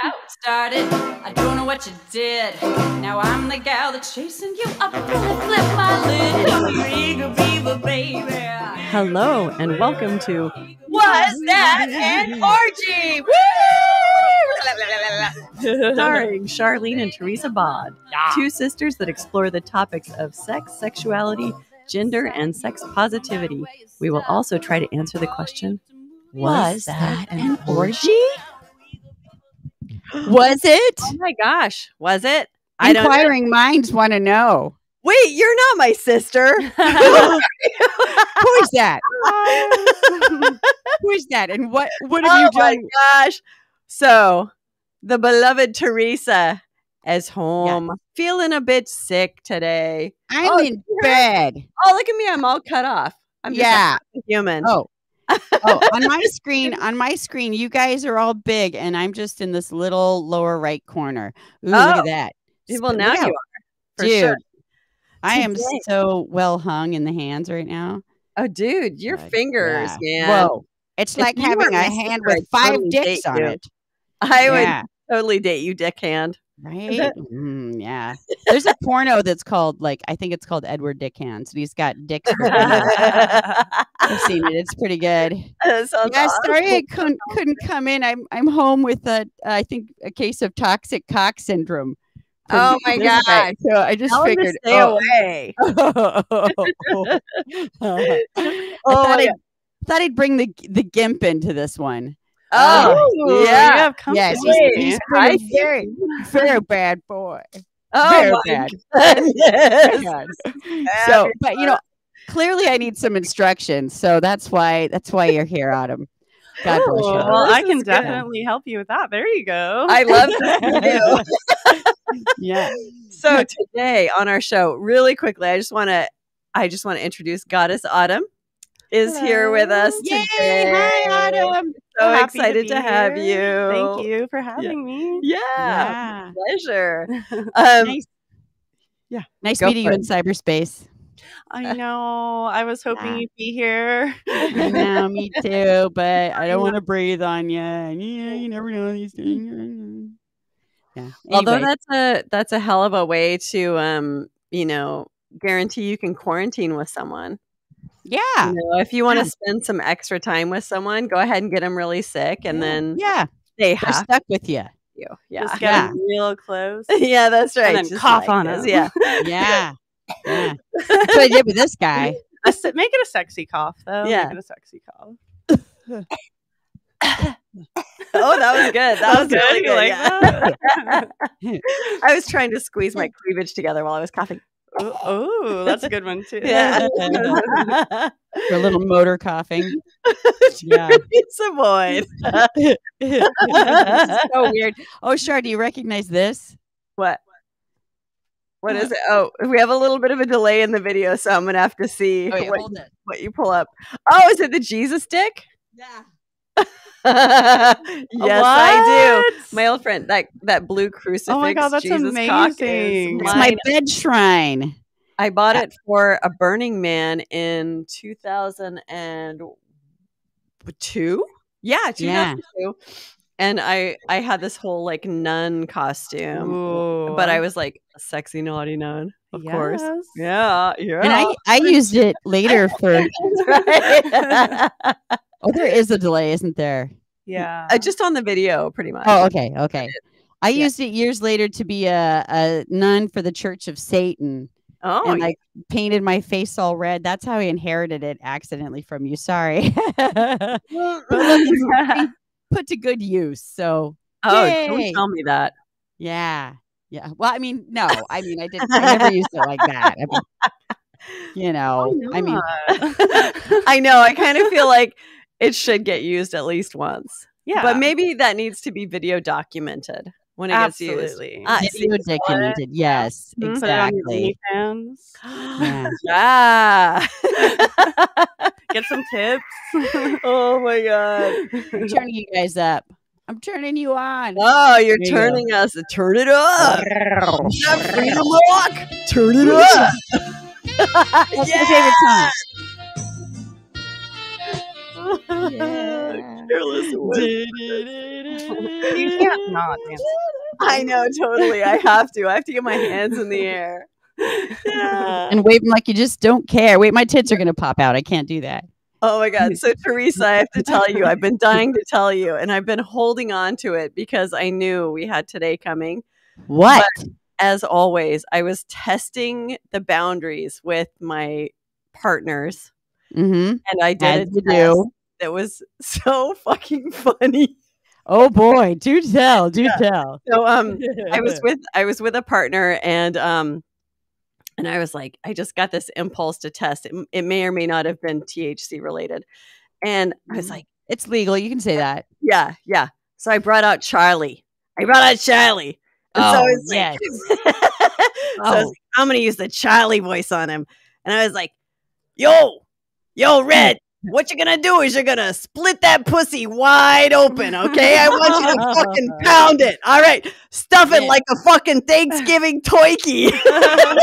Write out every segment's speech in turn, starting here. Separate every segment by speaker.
Speaker 1: how it started. I don't know what you did. Now I'm the gal that's chasing you up. Really flip my lid. Beaver, baby.
Speaker 2: Hello and welcome to
Speaker 1: Was that an orgy? Woo!
Speaker 2: starring Charlene and Teresa Bawd, two sisters that explore the topics of sex, sexuality, gender, and sex positivity. We will also try to answer the question Was that an orgy?
Speaker 3: Was it?
Speaker 2: Oh my gosh, was it? I.
Speaker 3: Inquiring minds want to know.
Speaker 2: Wait, you're not my sister.
Speaker 3: Who is that? Who is that? And what what have
Speaker 2: oh
Speaker 3: you done?
Speaker 2: oh my gosh. So, the beloved Teresa is home, feeling a bit sick today.
Speaker 3: I'm
Speaker 2: Oh,
Speaker 3: in bed.
Speaker 2: Oh, look at me. I'm all cut off. I'm just
Speaker 3: Yeah.
Speaker 2: a human.
Speaker 3: Oh. Oh, on my screen, on my screen, you guys are all big, and I'm just in this little lower right corner. Ooh, look
Speaker 2: Oh.
Speaker 3: at that.
Speaker 2: well, now
Speaker 3: look
Speaker 2: you are. For
Speaker 3: dude.
Speaker 2: sure.
Speaker 3: I am so well hung in the hands right now.
Speaker 2: Oh, dude, your fingers,
Speaker 3: yeah.
Speaker 2: man.
Speaker 3: Whoa. It's
Speaker 2: If
Speaker 3: like having a hand with five
Speaker 2: totally
Speaker 3: dicks on
Speaker 2: you.
Speaker 3: it.
Speaker 2: I would
Speaker 3: Yeah.
Speaker 2: totally date you, deckhand.
Speaker 3: Right? Mm, yeah. There's a porno that's called like I think it's called Edward Dick Hands. And he's got dicks. I've seen it. It's pretty good. Yeah,
Speaker 2: awesome.
Speaker 3: sorry I couldn't couldn't come in. I'm I'm home with a I think a case of toxic cock syndrome.
Speaker 2: Oh my
Speaker 3: guy.
Speaker 2: gosh.
Speaker 3: So I just
Speaker 2: Tell
Speaker 3: figured
Speaker 2: stay
Speaker 3: oh.
Speaker 2: away.
Speaker 3: I
Speaker 2: Oh,
Speaker 3: thought,
Speaker 2: my
Speaker 3: I'd, thought I'd bring the the gimp into this one.
Speaker 2: Oh,
Speaker 1: Ooh,
Speaker 2: yeah.
Speaker 1: you have
Speaker 3: Yes, he's,
Speaker 2: Hey,
Speaker 3: he's
Speaker 2: hi,
Speaker 3: been a very very bad boy.
Speaker 2: Oh,
Speaker 3: very
Speaker 2: my
Speaker 3: bad.
Speaker 2: goodness.
Speaker 3: God. So, but you know, clearly I need some instructions. So that's why that's why you're here, Autumn. God bless
Speaker 1: Ooh,
Speaker 3: you.
Speaker 1: Oh, well,
Speaker 2: This
Speaker 1: I can
Speaker 2: is good.
Speaker 1: definitely help you with that. There you go.
Speaker 2: I love that
Speaker 3: yeah.
Speaker 2: So today on our show, really quickly, I just want to, I just want to introduce Goddess Autumn is here with us
Speaker 3: Yay!
Speaker 2: today.
Speaker 3: Hi, Autumn.
Speaker 2: So excited to,
Speaker 1: be
Speaker 2: have you.
Speaker 1: Thank you for having me.
Speaker 2: Yeah,
Speaker 3: Yeah.
Speaker 2: pleasure. Um,
Speaker 3: nice.
Speaker 2: yeah,
Speaker 3: Nice
Speaker 2: go
Speaker 3: meeting you
Speaker 2: for
Speaker 3: in cyberspace.
Speaker 1: I know. I was hoping
Speaker 3: Yeah.
Speaker 1: you'd be here.
Speaker 3: Know, me too, but I don't want to breathe on you. And yeah, you never know these things. Yeah.
Speaker 2: Although that's a that's a hell of a way to, um, you know, guarantee you can quarantine with someone.
Speaker 3: Yeah.
Speaker 2: You know, if you want to
Speaker 3: Yeah.
Speaker 2: spend some extra time with someone, go ahead and get them really sick, and then
Speaker 3: Yeah.
Speaker 2: they
Speaker 3: They're
Speaker 2: have
Speaker 3: stuck with you.
Speaker 2: you. Yeah,
Speaker 1: Just get 'em real close.
Speaker 2: yeah, that's right.
Speaker 1: then
Speaker 2: Just
Speaker 1: cough
Speaker 2: like
Speaker 1: on us.
Speaker 2: Yeah.
Speaker 3: Yeah. Yeah. That's what I did with this guy.
Speaker 1: A make it a sexy cough, though.
Speaker 2: Yeah.
Speaker 1: Make it a sexy cough.
Speaker 2: Oh, that was good. That was
Speaker 1: good.
Speaker 2: really good.
Speaker 1: like
Speaker 2: yeah.
Speaker 1: that?
Speaker 2: I was trying to squeeze my cleavage together while I was coughing.
Speaker 1: Oh, oh, that's a good one too.
Speaker 2: Yeah.
Speaker 3: For a little motor coughing. Yeah.
Speaker 2: It's a void.
Speaker 3: So weird. Oh, Shar, do you recognize this?
Speaker 2: What? What is it? Oh, we have a little bit of a delay in the video, so I'm gonna have to see
Speaker 3: Oh, yeah,
Speaker 2: what, what you pull up. Oh, is it the Jesus stick?
Speaker 3: Yeah.
Speaker 2: yes, I do. My old friend, that that blue crucifix.
Speaker 1: Oh my God, that's
Speaker 2: Jesus
Speaker 1: amazing.
Speaker 3: It's my bed shrine.
Speaker 2: I bought uh it for a Burning Man in 2002. Yeah, 2002. And I I had this whole like nun costume,
Speaker 1: Ooh.
Speaker 2: but I was like a sexy naughty nun, of course. Yeah, yeah.
Speaker 3: And I, I used it later for.
Speaker 2: That's right.
Speaker 3: Oh, there is a delay, isn't there?
Speaker 1: Yeah.
Speaker 2: Uh, just on the video, pretty much.
Speaker 3: Oh, okay, okay. I
Speaker 2: Yeah.
Speaker 3: used it years later to be a, a nun for the Church of Satan,
Speaker 2: Oh,
Speaker 3: and I painted my face all red. That's how I inherited it accidentally from you. Sorry, but look, put to good use. So
Speaker 2: oh,
Speaker 3: Yay.
Speaker 2: don't tell me that.
Speaker 3: yeah, yeah. Well, I mean, no, I mean, I didn't. I never used it like that. I mean, you know, I mean,
Speaker 2: I know. I kind of feel like it should get used at least once.
Speaker 1: yeah.
Speaker 2: But maybe that needs to be video documented when it gets used.
Speaker 1: Absolutely.
Speaker 2: Ah,
Speaker 3: video documented. Yes,
Speaker 1: Mhm. Put it on your
Speaker 3: exactly. Yeah.
Speaker 2: Yeah.
Speaker 1: Get some tips.
Speaker 2: oh my god.
Speaker 3: I'm turning you guys up. I'm turning you on.
Speaker 2: Oh, you're
Speaker 3: There you
Speaker 2: turning us. Turn it up. Freedom Rock. Turn it up.
Speaker 3: What's your favorite song? Yeah.
Speaker 2: Careless whisper.
Speaker 4: You can't not dance.
Speaker 2: I know, totally. I have to. I have to get my hands in the air. Yeah.
Speaker 3: and wave 'em like you just don't care. Wait, my tits are gonna pop out. I can't do that.
Speaker 2: Oh my God. So, Teresa, I have to tell you, I've been dying to tell you, and I've been holding on to it because I knew we had today coming.
Speaker 3: What?
Speaker 2: As always, I was testing the boundaries with my partners,
Speaker 3: mm-hmm.
Speaker 2: and I did
Speaker 3: As
Speaker 2: a
Speaker 3: you
Speaker 2: test
Speaker 3: do.
Speaker 2: That was so fucking funny.
Speaker 3: Oh boy, do tell, do tell.
Speaker 2: So, um, I was with I was with a partner and um and I was like I just got this impulse to test it, it may or may not have been THC related and I was
Speaker 3: Mhm.
Speaker 2: like
Speaker 3: It's legal. You can say that.
Speaker 2: yeah yeah so I brought out Charlie I brought out Charlie and so I
Speaker 3: Oh,
Speaker 2: was like,
Speaker 3: yes.
Speaker 2: so I was
Speaker 3: Oh.
Speaker 2: like, I'm gonna use the Charlie voice on him and I was like yo yo Red what you're gonna do is you're gonna split that pussy wide open, okay? I want you to fucking pound it. All right, stuff it
Speaker 3: Yeah.
Speaker 2: like a fucking Thanksgiving toiki.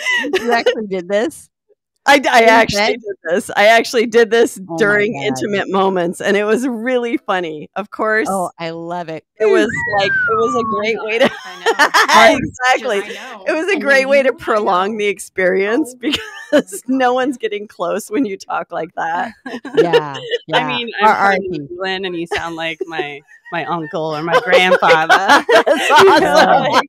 Speaker 3: you actually did this.
Speaker 2: I, I actually
Speaker 3: bed?
Speaker 2: did this. I actually did this
Speaker 3: Oh
Speaker 2: during intimate moments, and it was really funny. Of course,
Speaker 3: Oh, I love it.
Speaker 2: it was like it was a great way to exactly. It was a
Speaker 3: And
Speaker 2: great way to prolong the experience because no one's getting close when you talk like that.
Speaker 3: Yeah. yeah.
Speaker 4: I mean, I'm from. New and you sound like my my uncle or my grandfather.
Speaker 2: Awesome.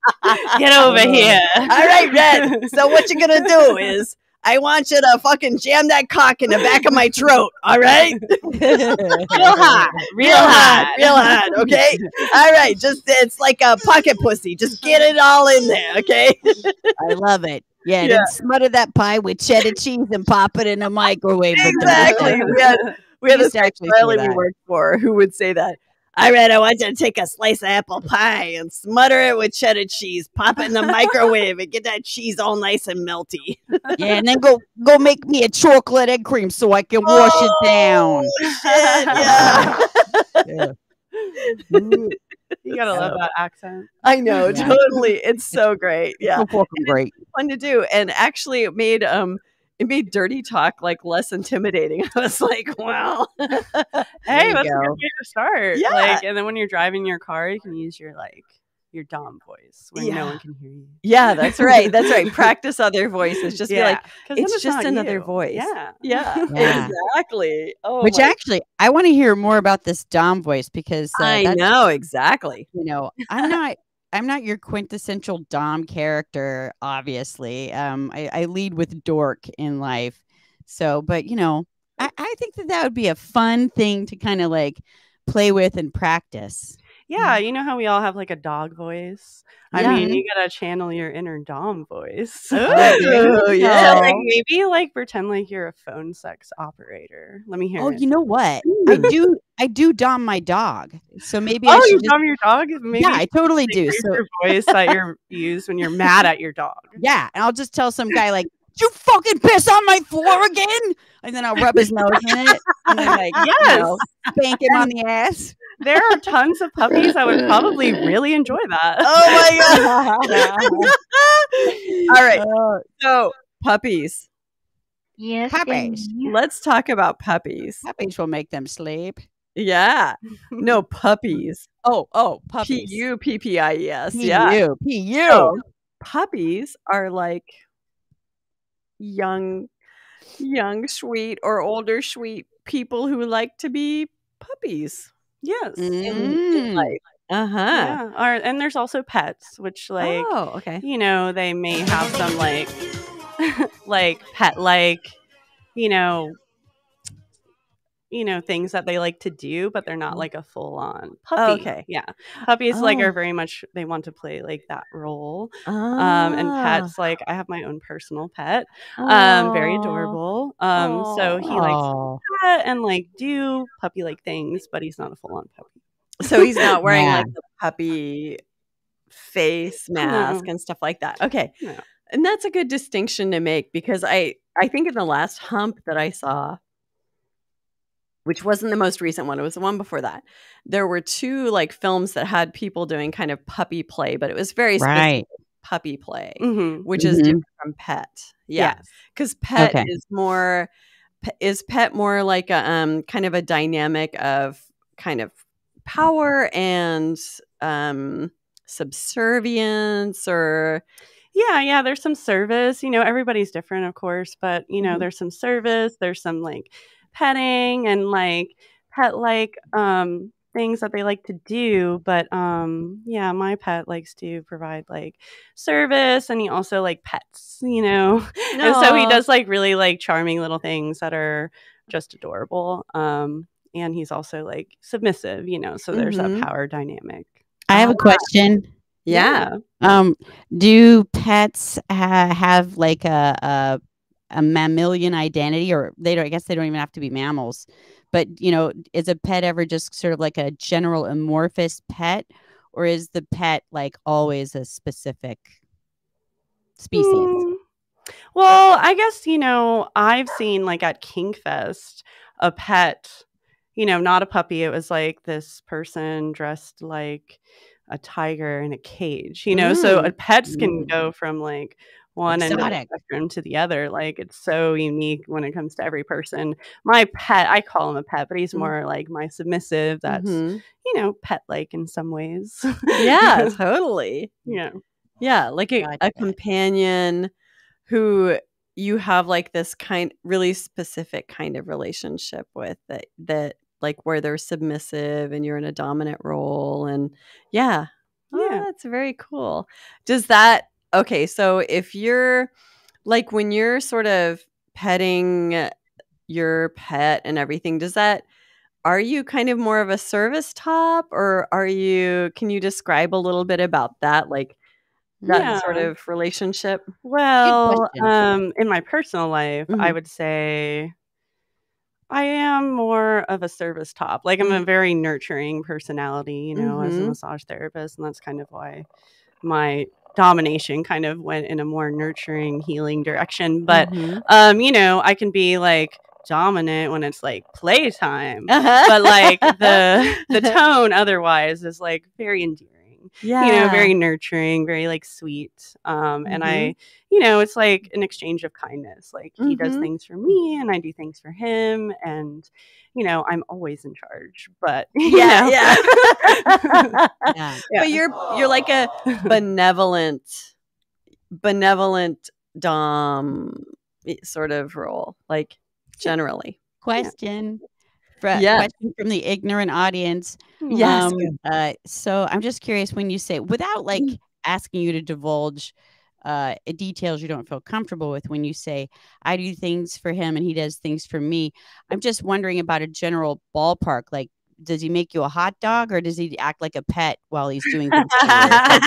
Speaker 4: Get over here.
Speaker 2: All right, Red. So what you're gonna do is I want you to fucking jam that cock in the back of my throat. All right,
Speaker 3: real
Speaker 2: hot, real hot, real hot. Okay. All right, just it's like a pocket pussy. Just get it all in there. Okay.
Speaker 3: I love it. Yeah,
Speaker 2: Yeah.
Speaker 3: smother that pie with cheddar cheese and pop it in the microwave.
Speaker 2: Exactly. We had we had a
Speaker 3: actually
Speaker 2: we worked for who would say that. All right, I want you to take a slice of apple pie and smother it with cheddar cheese. Pop it in the microwave and get that cheese all nice and melty.
Speaker 3: Yeah, and then go go make me a chocolate egg cream so I can wash it down.
Speaker 2: Oh, shit, yeah.
Speaker 4: You gotta love that accent.
Speaker 2: I know,
Speaker 3: Yeah.
Speaker 2: totally. It's so great. Yeah.
Speaker 3: So fucking great.
Speaker 2: Fun to do. And actually it made um it made dirty talk like less intimidating. I was like, wow.
Speaker 4: Hey,
Speaker 3: you
Speaker 4: that's a
Speaker 3: go.
Speaker 4: good way to start.
Speaker 2: Yeah.
Speaker 4: Like, and then when you're driving your car, you can use your like your dom voice when
Speaker 2: Yeah.
Speaker 4: no one can hear you.
Speaker 2: Yeah, that's right. That's right. Practice other voices. Just be like,
Speaker 4: then
Speaker 2: it's just another
Speaker 4: you.
Speaker 2: voice.
Speaker 4: Yeah.
Speaker 2: yeah,
Speaker 3: Yeah.
Speaker 2: exactly. Oh,
Speaker 3: Which
Speaker 2: my-
Speaker 3: actually, I want to hear more about this Dom voice because uh,
Speaker 2: I know exactly.
Speaker 3: you know, I'm not. I'm not your quintessential Dom character, obviously. Um, I, I lead with dork in life. So, but you know, I, I think that that would be a fun thing to kind of like play with and practice.
Speaker 4: Yeah, mm-hmm. you know how we all have like a dog voice. I
Speaker 2: Yeah.
Speaker 4: mean, you gotta channel your inner dom voice.
Speaker 2: Oh,
Speaker 4: So,
Speaker 2: yeah.
Speaker 4: like maybe like pretend like you're a phone sex operator. Let me hear
Speaker 3: Oh,
Speaker 4: it.
Speaker 3: you know what? I do. I do Dom my dog. So maybe I
Speaker 4: oh,
Speaker 3: should
Speaker 4: you
Speaker 3: just,
Speaker 4: dom your dog? Maybe
Speaker 3: yeah, I totally do. So
Speaker 4: your voice that you're used when you're mad at your dog.
Speaker 3: Yeah, and I'll just tell some guy like, "You fucking piss on my floor again," and then I'll rub his nose in it, and then like, you
Speaker 4: Yes.
Speaker 3: know, spank him on the ass.
Speaker 4: There are tons of puppies that would probably really enjoy that.
Speaker 2: Oh my god. All right.
Speaker 3: Uh,
Speaker 2: So puppies.
Speaker 5: Yes.
Speaker 3: Puppies.
Speaker 2: Let's talk about puppies.
Speaker 3: puppies will make them sleep.
Speaker 2: Yeah. No puppies.
Speaker 3: Oh, oh,
Speaker 2: P
Speaker 3: puppies.
Speaker 2: U P P I E S.
Speaker 3: P
Speaker 2: Yeah.
Speaker 3: U P U.
Speaker 2: So, puppies are like young, young, sweet, or older, sweet people who like to be puppies.
Speaker 4: Yes.
Speaker 3: Mm.
Speaker 2: Uh huh.
Speaker 4: Yeah. Or, and there's also pets, which like
Speaker 2: oh, okay.
Speaker 4: you know, they may have some like like pet like, you know, you know, things that they like to do, but they're not like a full on puppy.
Speaker 2: Okay.
Speaker 4: Yeah. Puppies like
Speaker 2: Oh.
Speaker 4: are very much they want to play like that role. Um and
Speaker 2: Ah.
Speaker 4: pets like I have my own personal pet. Um very adorable. Um so he likes
Speaker 3: Oh.
Speaker 4: pet and like do puppy like things, but he's not a full on puppy.
Speaker 2: So he's not wearing
Speaker 3: Yeah.
Speaker 2: like the puppy face mask and stuff like that. Okay.
Speaker 4: No.
Speaker 2: And that's a good distinction to make because I I think in the last hump that I saw which wasn't the most recent one, it was the one before that. There were two like films that had people doing kind of puppy play, but it was very specific
Speaker 3: Right.
Speaker 2: puppy play,
Speaker 4: Mm-hmm.
Speaker 2: which is
Speaker 3: Mhm.
Speaker 2: different from pet. Yeah.
Speaker 4: Yes.
Speaker 2: Because pet
Speaker 3: Okay.
Speaker 2: is more is pet more like a um kind of a dynamic of kind of power and um subservience or
Speaker 4: Yeah, yeah, there's some service. You know, everybody's different, of course, but you know,
Speaker 2: Mhm.
Speaker 4: there's some service, there's some like petting and like pet like um things that they like to do, but um yeah, my pet likes to provide like service and he also like pets, you know. and so he does like really like charming little things that are just adorable. Um and he's also like submissive, you know, so there's
Speaker 2: Mhm.
Speaker 4: that power dynamic.
Speaker 3: I have a question.
Speaker 2: yeah
Speaker 3: Um, do pets ha- have like a, a a mammalian identity, or they don't? I guess they don't even have to be mammals. But you know, is a pet ever just sort of like a general amorphous pet, or is the pet like always a specific species?
Speaker 4: Mm. Well, I guess, you know, I've seen like at KinkFest a pet, you know, not a puppy. It was like this person dressed like a tiger in a cage, you know. So
Speaker 2: Mm.
Speaker 4: uh, pets can
Speaker 3: Mm.
Speaker 4: go from like one end of the spectrum to the other. Like it's so unique when it comes to every person. My pet, I call him a pet, but he's
Speaker 2: Mm.
Speaker 4: more like my submissive. That's
Speaker 2: Mhm.
Speaker 4: you know pet like in some ways.
Speaker 2: yeah totally
Speaker 4: yeah.
Speaker 2: yeah like a, a companion who you have like this kind really specific kind of relationship with that that like where they're submissive and you're in a dominant role and yeah Oh,
Speaker 4: Yeah.
Speaker 2: that's very cool does that okay so if you're like when you're sort of petting your pet and everything does that are you kind of more of a service top or are you can you describe a little bit about that like that sort of relationship
Speaker 4: Well, um, in my personal life, I
Speaker 2: Mhm.
Speaker 4: would say I am more of a service top. Like I'm a very nurturing personality, you know, as a
Speaker 2: Mhm.
Speaker 4: massage therapist, and that's kind of why my domination kind of went in a more nurturing, healing direction. But
Speaker 2: Mhm.
Speaker 4: um, you know, I can be like dominant when it's like playtime.
Speaker 2: Uh-huh.
Speaker 4: But like the the tone otherwise is like very endearing
Speaker 2: yeah
Speaker 4: you know very nurturing very like sweet um and i you know it's like an exchange of kindness like he does
Speaker 2: Mhm.
Speaker 4: things for me and i do things for him and you know i'm always in charge but
Speaker 2: yeah yeah
Speaker 3: Yeah.
Speaker 4: Yeah.
Speaker 2: but you're you're like a benevolent benevolent dom sort of role like generally
Speaker 3: Question.
Speaker 2: Yeah.
Speaker 3: Question from the ignorant audience.
Speaker 2: Yes.
Speaker 3: Um, uh, so I'm just curious when you say, without like
Speaker 2: Mm.
Speaker 3: asking you to divulge uh, details you don't feel comfortable with, when you say, I do things for him and he does things for me, I'm just wondering about a general ballpark. Like, does he make you a hot dog or does he act like a pet while he's doing things for you? Like,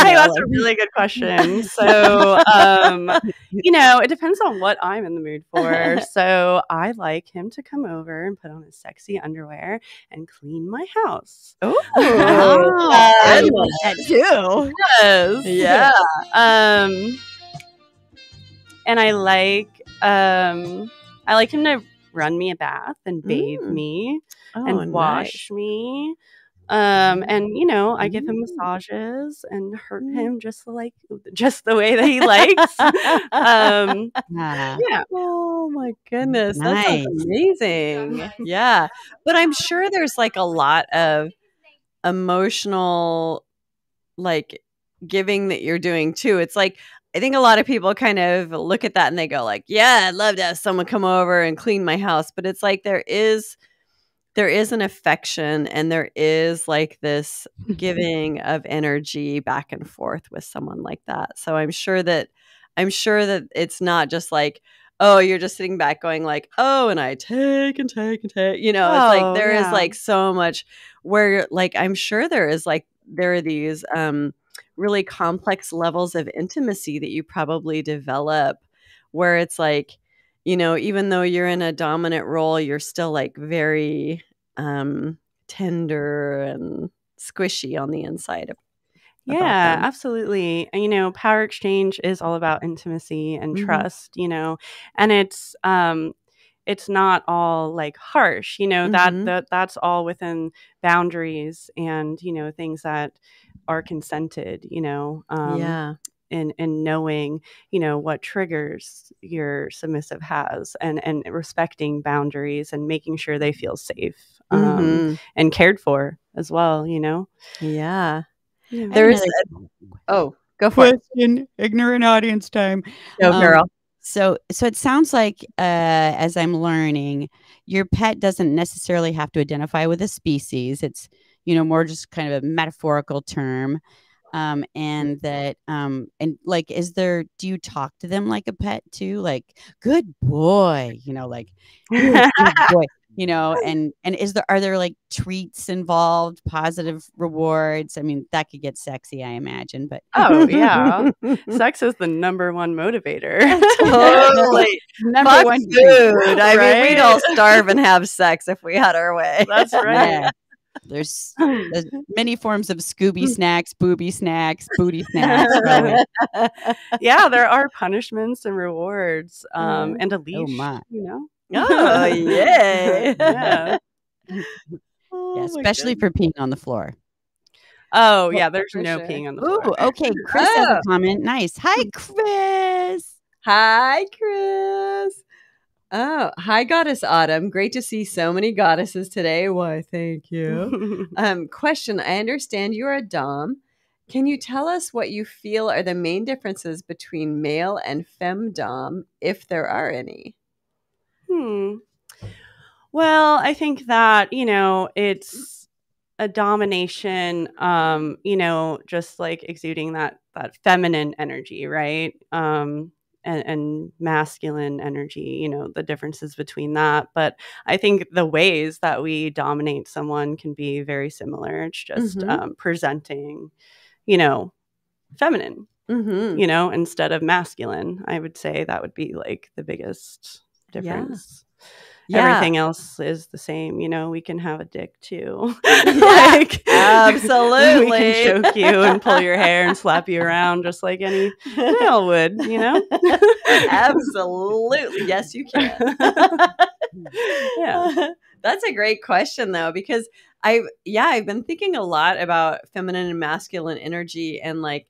Speaker 4: hey, that's a really good question. So, um, you know, it depends on what I'm in the mood for. So, I like him to come over and put on his sexy underwear and clean my house.
Speaker 2: oh
Speaker 3: I
Speaker 4: Um,
Speaker 3: want that too.
Speaker 4: Yes.
Speaker 2: yeah
Speaker 4: Um, and I like um, I like him to run me a bath and bathe
Speaker 2: Mm.
Speaker 4: me
Speaker 2: oh,
Speaker 4: and
Speaker 2: nice.
Speaker 4: wash me. Um, and you know, I give him
Speaker 2: Mm.
Speaker 4: massages and hurt
Speaker 2: Mm.
Speaker 4: him just like just the way that he likes. um,
Speaker 3: Yeah.
Speaker 4: yeah.
Speaker 2: Oh my goodness. That
Speaker 3: Nice.
Speaker 2: sounds amazing. Yeah. But I'm sure there's like a lot of emotional like giving that you're doing too. It's like I think a lot of people kind of look at that and they go like, "Yeah, I'd love to have someone come over and clean my house." But it's like there is there is an affection and there is like this giving of energy back and forth with someone like that. So I'm sure that I'm sure that it's not just like, oh, you're just sitting back going like, oh, and I take and take and take. You know, it's
Speaker 4: Oh,
Speaker 2: like there is
Speaker 4: yeah.
Speaker 2: like so much where like I'm sure there is like there are these um really complex levels of intimacy that you probably develop where it's like you know even though you're in a dominant role you're still like very um tender and squishy on the inside of
Speaker 4: Yeah,
Speaker 2: them.
Speaker 4: absolutely. You know, power exchange is all about intimacy and
Speaker 2: Mhm.
Speaker 4: trust, you know. And it's um it's not all like harsh, you know,
Speaker 2: Mhm.
Speaker 4: that that that's all within boundaries and, you know, things that are consented, you know. Um
Speaker 2: yeah
Speaker 4: and in knowing you know what triggers your submissive has and and respecting boundaries and making sure they feel safe um,
Speaker 2: Mhm.
Speaker 4: and cared for as well you know
Speaker 2: Yeah.
Speaker 4: yeah.
Speaker 2: There's
Speaker 3: another
Speaker 2: oh, go for it.
Speaker 3: question, ignorant audience time.
Speaker 2: Go,
Speaker 3: Um,
Speaker 2: girl.
Speaker 3: So, so it sounds like, uh, as I'm learning, your pet doesn't necessarily have to identify with a species. It's, you know, more just kind of a metaphorical term. Um, and that, um, and like, is there, do you talk to them like a pet too? Like, good boy, you know, like, "Good, boy, you know, and, and is there, are there like treats involved, positive rewards? I mean, that could get sexy, I imagine, but
Speaker 4: oh yeah sex is the number one motivator
Speaker 2: totally.
Speaker 3: number
Speaker 2: Fuck
Speaker 3: one
Speaker 2: food. I mean, we'd all starve and have sex if we had our way.
Speaker 4: that's right
Speaker 3: Yeah. There's, there's many forms of Scooby mm. snacks, booby snacks, booty snacks. so-
Speaker 4: yeah there are punishments and rewards um mm. and a oh leash
Speaker 3: oh my.
Speaker 4: you know
Speaker 2: Oh, yay.
Speaker 4: yeah
Speaker 2: Oh,
Speaker 3: Yeah, especially for peeing on the floor.
Speaker 4: oh yeah there's
Speaker 2: for
Speaker 4: no
Speaker 2: sure.
Speaker 4: peeing on the
Speaker 3: Ooh, okay. Chris has
Speaker 2: Oh.
Speaker 3: a ah. comment. Nice. Hi, Chris.
Speaker 2: Hi, Chris. Oh, hi, Goddess Autumn. Great to see so many goddesses today. Why, thank you. um, question I understand you're a Dom. Can you tell us what you feel are the main differences between male and femdom, if there are any?
Speaker 4: Hmm. Well, I think that, you know, it's a domination, um, you know, just like exuding that that feminine energy, right? Um and, and masculine energy, you know, the differences between that. But I think the ways that we dominate someone can be very similar. It's just
Speaker 2: Mhm.
Speaker 4: um, presenting, you know, feminine,
Speaker 2: Mm-hmm.
Speaker 4: you know, instead of masculine. I would say that would be like the biggest difference.
Speaker 2: Yeah,
Speaker 4: Everything else is the same. You know, we can have a dick too.
Speaker 2: Yeah,
Speaker 4: like,
Speaker 2: absolutely.
Speaker 4: we can choke you and pull your hair and slap you around just like any male would, you know?
Speaker 2: Absolutely. Yes, you can.
Speaker 4: Yeah.
Speaker 2: That's a great question though because I yeah, I've been thinking a lot about feminine and masculine energy and like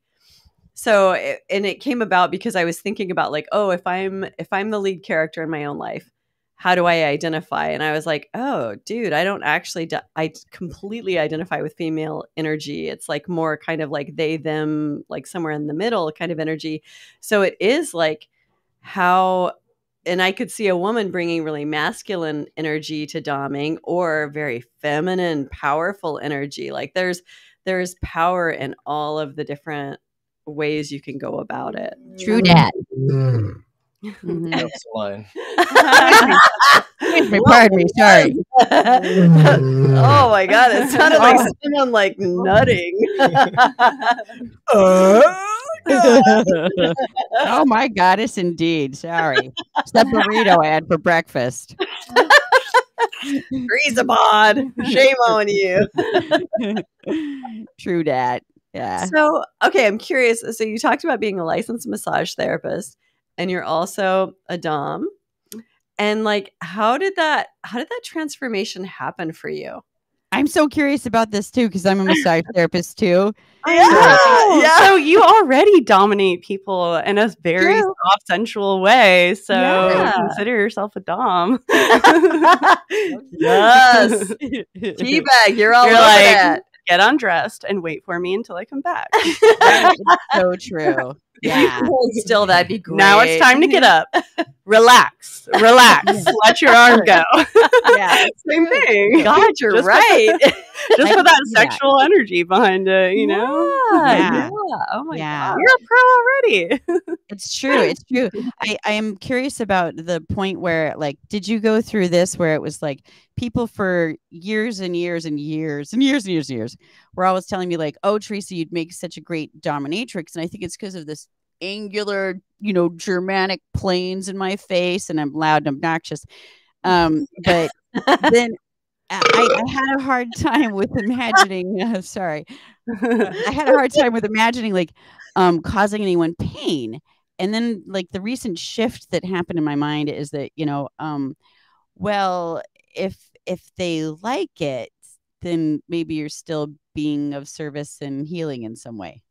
Speaker 2: so and it came about because I was thinking about like, oh, if I'm if I'm the lead character in my own life, how do I identify? And I was like, oh, dude, I don't actually di- I completely identify with female energy. It's like more kind of like they them like somewhere in the middle kind of energy. So it is like how and I could see a woman bringing really masculine energy to doming or very feminine, powerful energy. Like there's there's power in all of the different ways you can go about it.
Speaker 3: True dat.
Speaker 5: Mm,
Speaker 3: Mhm.
Speaker 5: that's the line.
Speaker 3: Me, pardon me. Sorry.
Speaker 2: oh my god, it sounded like someone like nutting.
Speaker 3: oh my goddess, indeed. Sorry. It's that burrito ad for breakfast.
Speaker 2: Greasabod. Shame on you.
Speaker 3: True dat. Yeah.
Speaker 2: So, okay, I'm curious. So, you talked about being a licensed massage therapist, and you're also a dom. And like, how did that? How did that transformation happen for you?
Speaker 3: I'm so curious about this too because I'm a massage therapist too.
Speaker 4: Oh,
Speaker 2: yeah.
Speaker 4: So you already dominate people in a very soft, sensual way. So
Speaker 2: Yeah.
Speaker 4: consider yourself a dom.
Speaker 2: yes, teabag. You're all
Speaker 4: You're like-
Speaker 2: that.
Speaker 4: Get undressed and wait for me until I come back.
Speaker 3: So true. Yeah.
Speaker 2: Still, that'd be great.
Speaker 4: Now it's time to get up. Relax. Relax. Let your arm go.
Speaker 3: Yeah.
Speaker 4: Same thing.
Speaker 2: God, you're
Speaker 4: Just put
Speaker 2: right.
Speaker 4: Just
Speaker 3: I
Speaker 4: put that
Speaker 3: can see that.
Speaker 4: sexual energy behind it, you know?
Speaker 2: Yeah.
Speaker 3: Yeah.
Speaker 2: yeah. Oh my
Speaker 3: Yeah.
Speaker 2: god.
Speaker 4: You're a pro already.
Speaker 3: It's true. It's true. I, I am curious about the point where, like, did you go through this where it was like people for years and years and years and years and years and years were always telling me, like, oh, Teresa, you'd make such a great dominatrix. And I think it's because of this angular, you know, Germanic planes in my face and I'm loud and obnoxious. Um, but then I, I had a hard time with imagining, uh, sorry, I had a hard time with imagining like um causing anyone pain. And then like the recent shift that happened in my mind is that, you know, um well, if if they like it, then maybe you're still being of service and healing in some way.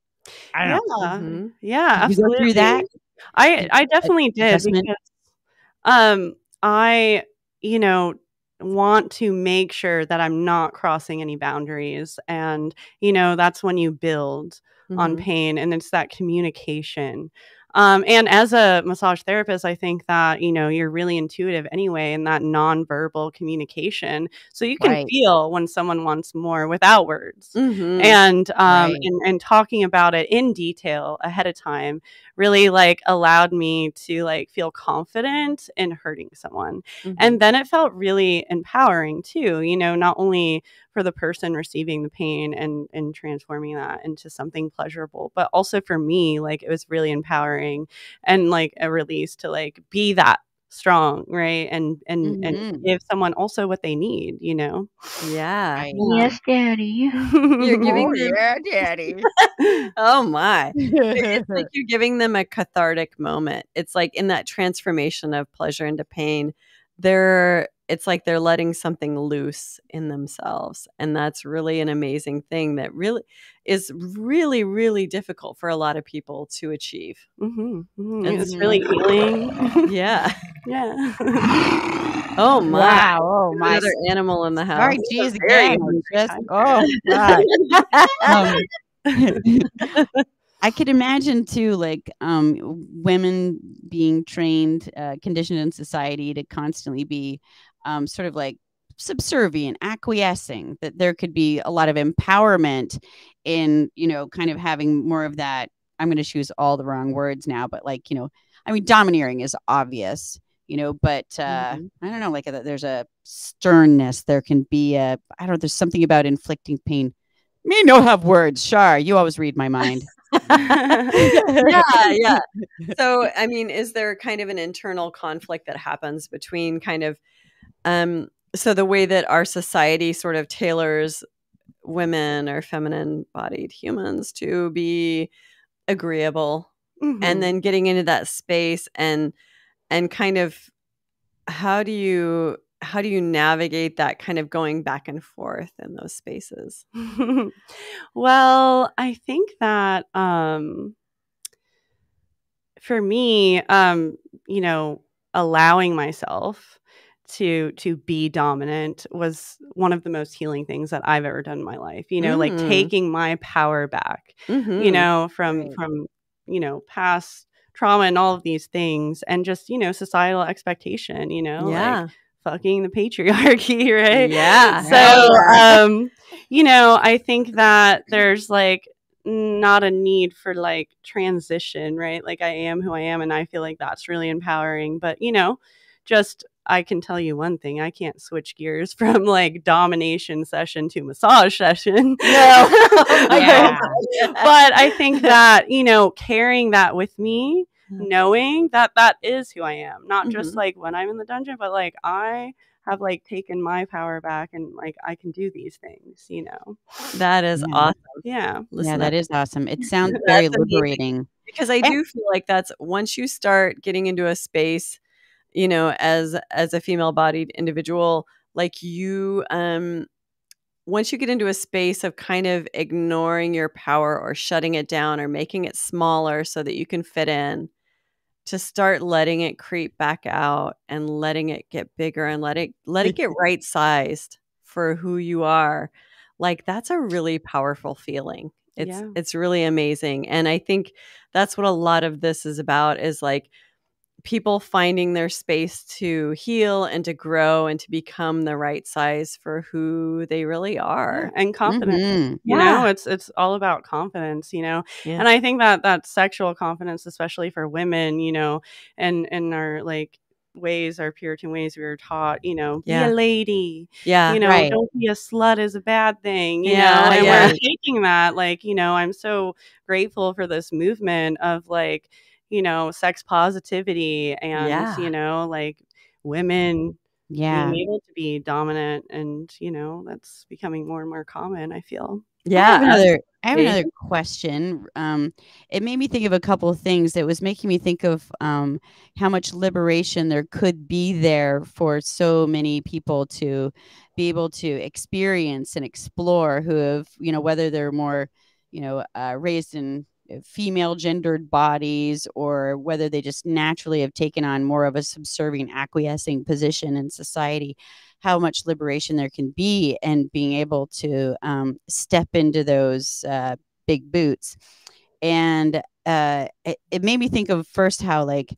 Speaker 3: I don't know.
Speaker 4: yeah,
Speaker 2: Mhm.
Speaker 4: yeah,
Speaker 3: Did you go through that?
Speaker 4: absolutely. I I definitely did because um I you know want to make sure that I'm not crossing any boundaries and you know that's when you build on
Speaker 2: Mhm.
Speaker 4: pain and it's that communication um, and as a massage therapist i think that you know you're really intuitive anyway in that nonverbal communication so you can
Speaker 3: Right.
Speaker 4: feel when someone wants more without words
Speaker 2: Mhm.
Speaker 4: and um
Speaker 3: Right.
Speaker 4: and, and talking about it in detail ahead of time really like allowed me to like feel confident in hurting someone
Speaker 2: Mhm.
Speaker 4: and then it felt really empowering too you know not only for the person receiving the pain and and transforming that into something pleasurable but also for me like it was really empowering and like a release to like be that strong right and and
Speaker 3: Mhm.
Speaker 4: and give someone also what they need you know
Speaker 2: yeah.
Speaker 3: Right.
Speaker 1: Yes, Daddy.
Speaker 2: You're giving them
Speaker 3: yeah, daddy.
Speaker 2: Oh my. It's like you're giving them a cathartic moment. It's like in that transformation of pleasure into pain, they're it's like they're letting something loose in themselves. And that's really an amazing thing that really is really, really difficult for a lot of people to achieve.
Speaker 4: hmm
Speaker 2: And
Speaker 4: it's really healing
Speaker 2: Yeah.
Speaker 4: yeah
Speaker 2: Oh my.
Speaker 3: wow. Oh my.
Speaker 2: Another animal in the house.
Speaker 3: Sorry, geez,
Speaker 4: very
Speaker 3: again. Just, oh God. Um, I could imagine too, like um, women being trained, uh, conditioned in society to constantly be um, sort of like subservient, acquiescing. That there could be a lot of empowerment in, you know, kind of having more of that. I'm going to choose all the wrong words now, but like, you know, I mean, domineering is obvious, you know, but uh,
Speaker 2: Mhm.
Speaker 3: I don't know, like uh, there's a sternness. There can be a, I don't know, there's something about inflicting pain. Me no have words. Shar, you always read my mind.
Speaker 2: yeah, yeah. So, I mean, is there kind of an internal conflict that happens between kind of, um, so the way that our society sort of tailors women or feminine bodied humans to be agreeable
Speaker 4: Mhm.
Speaker 2: and then getting into that space and and kind of how do you how do you navigate that kind of going back and forth in those spaces
Speaker 4: well, I think that um for me, um, you know, allowing myself to to be dominant was one of the most healing things that I've ever done in my life. You know, like
Speaker 2: Mm.
Speaker 4: taking my power back, you
Speaker 2: Mhm.
Speaker 4: know, from
Speaker 3: Right.
Speaker 4: from, you know, past trauma and all of these things and just, you know, societal expectation, you know, like
Speaker 2: yeah
Speaker 4: fucking the patriarchy, right?
Speaker 2: Yeah.
Speaker 4: So, um, you know, I think that there's like not a need for like transition, right? Like I am who I am, and I feel like that's really empowering. But you know, just I can tell you one thing: I can't switch gears from like domination session to massage session.
Speaker 2: No.
Speaker 3: Yeah.
Speaker 4: but I think that you know, carrying that with me
Speaker 2: Mm-hmm.
Speaker 4: knowing that that is who I am, not just
Speaker 2: Mhm.
Speaker 4: like when I'm in the dungeon, but like I have like taken my power back and like I can do these things, you know.
Speaker 2: that is
Speaker 3: Yeah.
Speaker 2: awesome
Speaker 4: Yeah.
Speaker 2: Listen,
Speaker 3: yeah, that is awesome. It sounds
Speaker 2: That's
Speaker 3: very
Speaker 2: amazing.
Speaker 3: liberating.
Speaker 2: because I
Speaker 3: And-
Speaker 2: do feel like that's once you start getting into a space, you know, as as a female bodied individual, like you um once you get into a space of kind of ignoring your power or shutting it down or making it smaller so that you can fit in to start letting it creep back out and letting it get bigger and let it let it get right sized for who you are like that's a really powerful feeling it's
Speaker 4: Yeah.
Speaker 2: it's really amazing and i think that's what a lot of this is about is like people finding their space to heal and to grow and to become the right size for who they really are
Speaker 4: And confidence.
Speaker 3: Mhm.
Speaker 4: You
Speaker 2: Yeah.
Speaker 4: know, it's it's all about confidence, you know.
Speaker 2: Yeah.
Speaker 4: And I think that that sexual confidence, especially for women, you know, and and our like ways, our Puritan ways we were taught, you know, be
Speaker 2: Yeah.
Speaker 4: a lady,
Speaker 2: yeah
Speaker 4: you know,
Speaker 3: Right.
Speaker 4: don't be a slut is a bad thing, you
Speaker 2: Yeah,
Speaker 4: know, and
Speaker 2: yeah.
Speaker 4: we're taking that, like, you know, I'm so grateful for this movement of like, you know, sex positivity and,
Speaker 2: Yeah.
Speaker 4: you know, like women
Speaker 3: Yeah.
Speaker 4: being able to be dominant and, you know, that's becoming more and more common, I feel.
Speaker 3: I
Speaker 2: yeah
Speaker 3: have another I have another question. Um, it made me think of a couple of things. It was making me think of um, how much liberation there could be there for so many people to be able to experience and explore who have, you know, whether they're more, you know, uh, raised in female gendered bodies or whether they just naturally have taken on more of a subservient acquiescing position in society how much liberation there can be and being able to um, step into those uh, big boots. And uh, it, it, made me think of first how like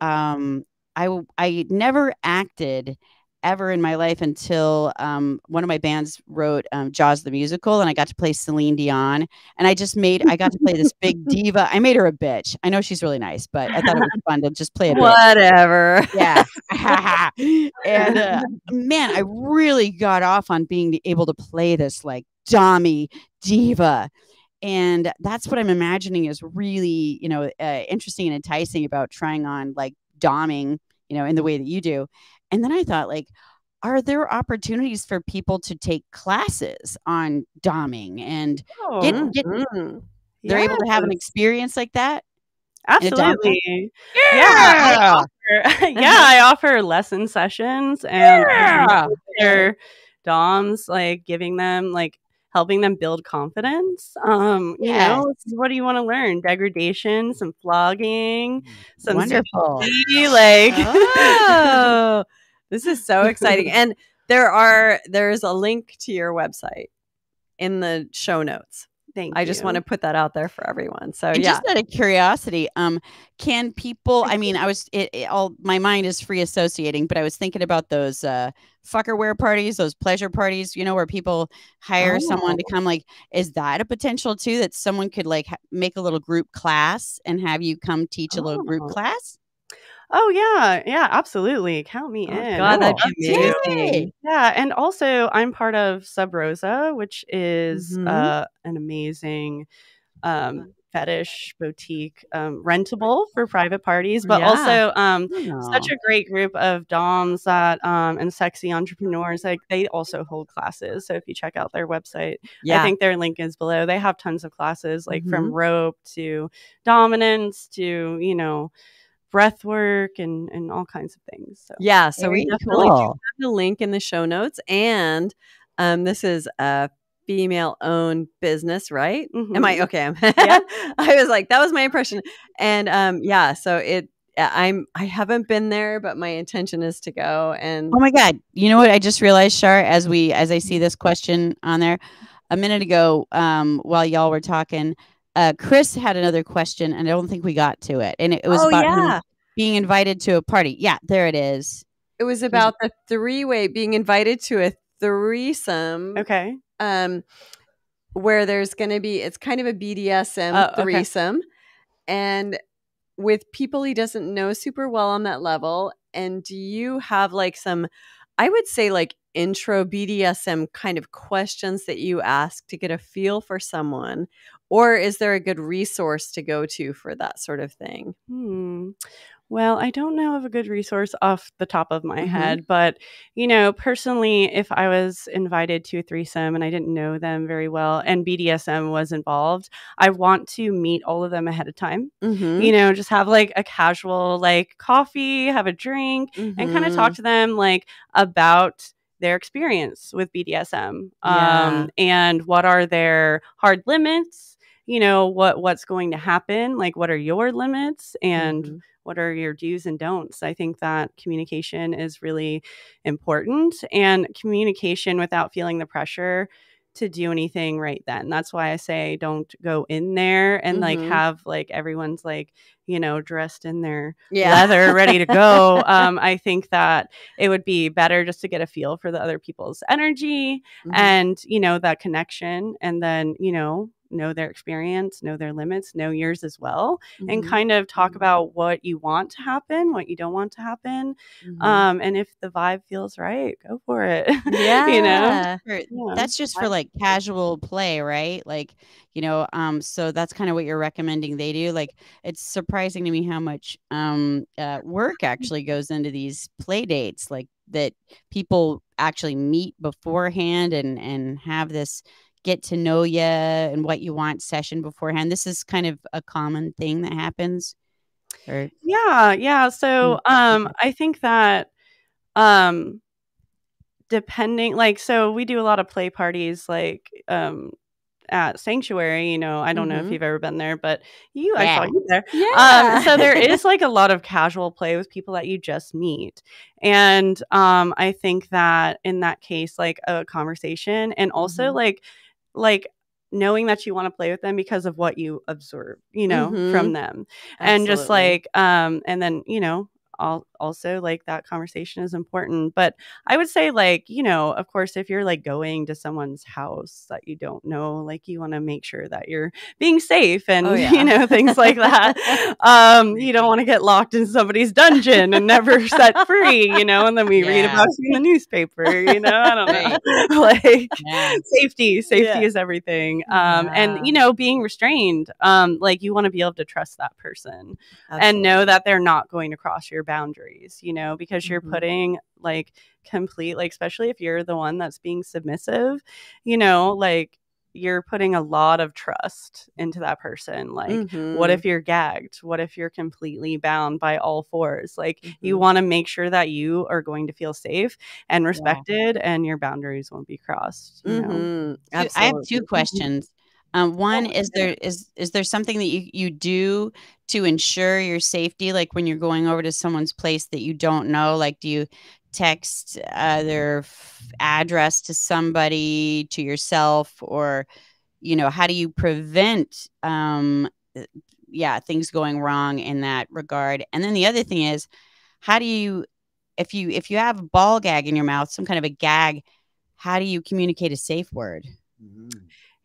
Speaker 3: um, I I never acted ever in my life until um, one of my bands wrote um, Jaws the musical, and I got to play Celine Dion. And I just made I got to play this big diva. I made her a bitch. I know she's really nice, but I thought it was fun to just play a bitch.
Speaker 2: Whatever.
Speaker 3: Yeah. and uh, man, I really got off on being able to play this like Dommy diva. And that's what I'm imagining is really, you know, uh, interesting and enticing about trying on like doming, you know, in the way that you do. And then I thought, like, are there opportunities for people to take classes on doming and oh, get, get mm-hmm. they're yeah. able to have an experience like that?
Speaker 4: Absolutely. Yeah. Yeah I, offer, yeah, I offer lesson sessions and yeah. their DOMs, like giving them like helping them build confidence. Um, you yes. know, what do you want to learn? Degradation, some flogging, some
Speaker 3: wonderful,
Speaker 2: like oh. This is so exciting. and there are there's a link to your website in the show notes.
Speaker 4: Thank you.
Speaker 2: I
Speaker 4: you.
Speaker 2: just want to put that out there for everyone. So
Speaker 3: and
Speaker 2: yeah.
Speaker 3: Just out of curiosity, um, can people? I mean, I was it, it, all my mind is free associating, but I was thinking about those uh, fuckerware parties, those pleasure parties. You know, where people hire oh. someone to oh. come. Like, is that a potential too? That someone could like make a little group class and have you come teach a little group oh. class?
Speaker 4: Oh yeah, yeah, absolutely. Count me oh, in.
Speaker 2: God, that'd be amazing.
Speaker 4: Yeah, and also I'm part of Sub Rosa, which is mm-hmm. uh, an amazing um, fetish boutique um, rentable for private parties, but yeah. also um, such a great group of doms that um, and sexy entrepreneurs. Like they also hold classes. So if you check out their website, yeah. I think their link is below. They have tons of classes, like mm-hmm. from rope to dominance to you know breath work and and all kinds of things. So
Speaker 2: yeah, so we definitely cool. have the link in the show notes, and um, this is a female owned business, right? Mm-hmm. Am I mm-hmm. okay? yeah. I was like, that was my impression, and um, yeah, so it. I'm I haven't been there, but my intention is to go. And
Speaker 3: oh my god, you know what? I just realized, Shar, as we as I see this question on there a minute ago, um, while y'all were talking, uh, Chris had another question, and I don't think we got to it. And it, it was
Speaker 2: oh,
Speaker 3: about
Speaker 2: yeah.
Speaker 3: being invited to a party. Yeah, there it is.
Speaker 2: It was about the three way being invited to a threesome.
Speaker 4: Okay.
Speaker 2: Um, where there's going to be it's kind of a BDSM oh, threesome, okay. and with people he doesn't know super well on that level. And do you have like some, I would say like intro BDSM kind of questions that you ask to get a feel for someone? Or is there a good resource to go to for that sort of thing?
Speaker 4: Hmm. Well, I don't know of a good resource off the top of my mm-hmm. head, but you know, personally, if I was invited to a threesome and I didn't know them very well and BDSM was involved, I want to meet all of them ahead of time. Mm-hmm. You know, just have like a casual like coffee, have a drink, mm-hmm. and kind of talk to them like about their experience with BDSM yeah. um, and what are their hard limits you know what what's going to happen like what are your limits and mm-hmm. what are your do's and don'ts i think that communication is really important and communication without feeling the pressure to do anything right then. That's why I say don't go in there and mm-hmm. like have like everyone's like, you know, dressed in their yeah. leather, ready to go. um, I think that it would be better just to get a feel for the other people's energy mm-hmm. and, you know, that connection. And then, you know, know their experience, know their limits, know yours as well, mm-hmm. and kind of talk mm-hmm. about what you want to happen, what you don't want to happen. Mm-hmm. Um, and if the vibe feels right, go for it.
Speaker 3: Yeah. you know, yeah. that's just for like casual play, right? Like, you know, um, so that's kind of what you're recommending they do. Like, it's surprising to me how much um, uh, work actually goes into these play dates, like that people actually meet beforehand and and have this get to know you and what you want session beforehand. This is kind of a common thing that happens.
Speaker 4: Or... Yeah, yeah. So mm. um I think that um depending like so we do a lot of play parties like um at Sanctuary, you know, I don't know
Speaker 2: Mhm.
Speaker 4: if you've ever been there, but you, I saw you there.
Speaker 2: Yeah.
Speaker 4: Um, so there is like a lot of casual play with people that you just meet. And um, I think that in that case, like a conversation and also
Speaker 2: Mhm.
Speaker 4: like, like, knowing that you want to play with them because of what you observe you know
Speaker 2: Mhm.
Speaker 4: from them and just like um and then you know al- also like that conversation is important but i would say like you know of course if you're like going to someone's house that you don't know like you want to make sure that you're being safe and
Speaker 2: Oh, yeah.
Speaker 4: you know things like that um you don't want to get locked in somebody's dungeon and never set free you know and then we read about you in the newspaper you know i don't know like
Speaker 3: Yeah.
Speaker 4: safety safety
Speaker 2: Yeah.
Speaker 4: is everything um
Speaker 2: Yeah.
Speaker 4: and you know being restrained um like you want to be able to trust that person and know that they're not going to cross your boundaries you know because you're
Speaker 2: Mhm.
Speaker 4: putting like complete like especially if you're the one that's being submissive you know like you're putting a lot of trust into that person like what
Speaker 2: Mm-hmm.
Speaker 4: if you're gagged what if you're completely bound by all fours like you
Speaker 2: Mhm.
Speaker 4: want to make sure that you are going to feel safe and respected and your boundaries won't be crossed you know?
Speaker 2: Mhm.
Speaker 3: Two- I have two questions. Um, one
Speaker 4: Oh,
Speaker 3: is there is is there something that you you do to ensure your safety, like when you're going over to someone's place that you don't know? Like, do you text uh, their f- address to somebody, to yourself, or you know, how do you prevent um, yeah things going wrong in that regard? And then the other thing is, how do you if you if you have a ball gag in your mouth, some kind of a gag, how do you communicate a safe word?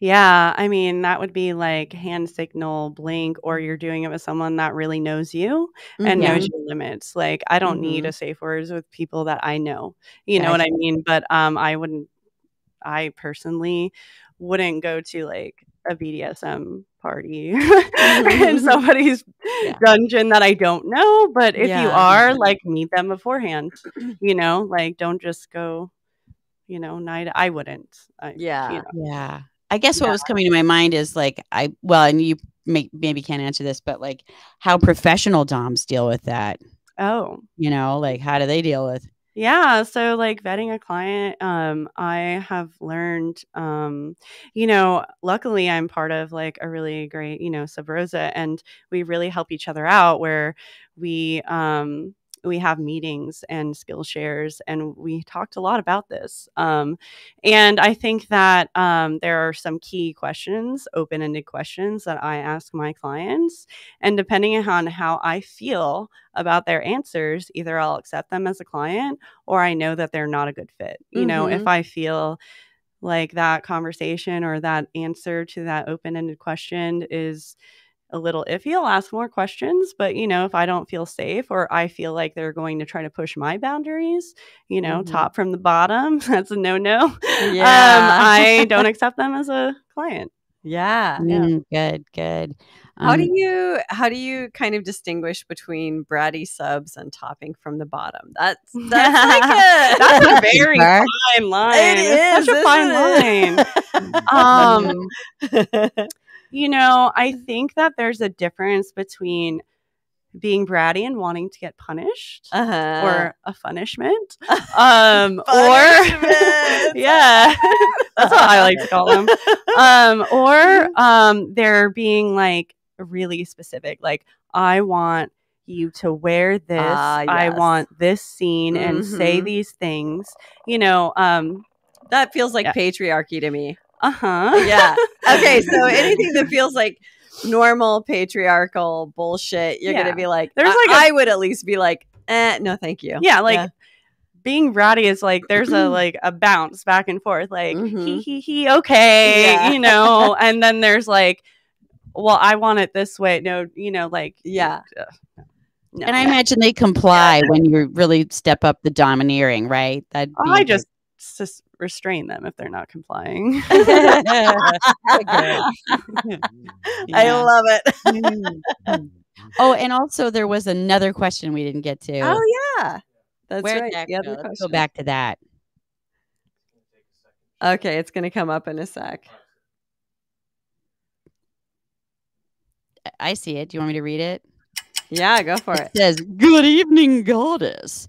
Speaker 4: Yeah, I mean, that would be like hand signal, blink, or you're doing it with someone that really knows you and
Speaker 3: Yeah.
Speaker 4: knows your limits. Like, I don't need
Speaker 2: Mhm.
Speaker 4: a safe words with people that I know. You know what I
Speaker 3: Gotcha.
Speaker 4: mean? But um, I wouldn't. I personally wouldn't go to like a BDSM party in somebody's
Speaker 2: Yeah.
Speaker 4: dungeon that I don't know. But if you are, like, meet them beforehand. You know, like, don't just go. You know, night. I wouldn't. I,
Speaker 2: Yeah.
Speaker 4: You know.
Speaker 3: Yeah. I guess what was coming to my mind is like I well, and you may, maybe can't answer this, but like how professional DOMs deal with that.
Speaker 4: Oh.
Speaker 3: You know, like how do they deal with?
Speaker 4: Yeah, so like vetting a client, um, I have learned, um, you know, luckily I'm part of like a really great, you know, Sub Rosa, and we really help each other out where we um we have meetings and skill shares and we talked a lot about this um, and i think that um, there are some key questions open-ended questions that i ask my clients and depending on how i feel about their answers either i'll accept them as a client or I know that they're not a good fit. You know, if I feel like that conversation or that answer to that open ended question is a little iffy, I'll ask more questions. But, you know, if I don't feel safe or I feel like they're going to try to push my boundaries, you know,
Speaker 2: Mhm.
Speaker 4: top from the bottom, that's a no no.
Speaker 2: Yeah.
Speaker 4: Um, I don't accept them as a client.
Speaker 2: yeah.
Speaker 3: Mm, good, good.
Speaker 2: How do
Speaker 3: Um,
Speaker 2: you how do you kind of distinguish between bratty subs and topping from the bottom? That's that's like a
Speaker 4: That's a very
Speaker 3: Sure.
Speaker 4: fine line. It's such a fine
Speaker 2: isn't
Speaker 4: line. um, You know, I think that there's a difference between being bratty and wanting to get punished
Speaker 2: uh-huh.
Speaker 4: or a punishment. Um, or yeah, that's what I like to call them. Um, or um, they're being like really specific, like I want you to wear this.
Speaker 2: Ah,
Speaker 4: I want this scene and say
Speaker 2: Mhm.
Speaker 4: these things. You know, um,
Speaker 2: that feels like
Speaker 4: Yeah.
Speaker 2: patriarchy to me.
Speaker 4: Uh huh.
Speaker 2: Yeah. Okay, so anything that feels like normal patriarchal bullshit, you're
Speaker 4: Yeah.
Speaker 2: gonna be like,
Speaker 4: There's like a-
Speaker 2: I would at least be like, eh, no, thank you.
Speaker 4: Yeah, like
Speaker 2: Yeah.
Speaker 4: being bratty is like there's a like a bounce back and forth, like he
Speaker 2: Mhm.
Speaker 4: he he okay,
Speaker 2: Yeah.
Speaker 4: you know, and then there's like, well, I want it this way. No, you know, like
Speaker 2: Yeah.
Speaker 4: no.
Speaker 3: and I imagine they comply when you really step up the domineering, right? That
Speaker 4: I just just restrain them if they're not complying.
Speaker 2: I love it.
Speaker 3: oh, and also there was another question we didn't get to.
Speaker 2: Oh yeah. That's
Speaker 3: Where'd
Speaker 2: right.
Speaker 3: that
Speaker 2: The other
Speaker 3: go? Let's go back to that.
Speaker 2: Okay, it's gonna come up in a sec.
Speaker 3: I see it. Do you want me to read it?
Speaker 2: Yeah, go for
Speaker 3: It
Speaker 2: it.
Speaker 3: says, Good evening, goddess.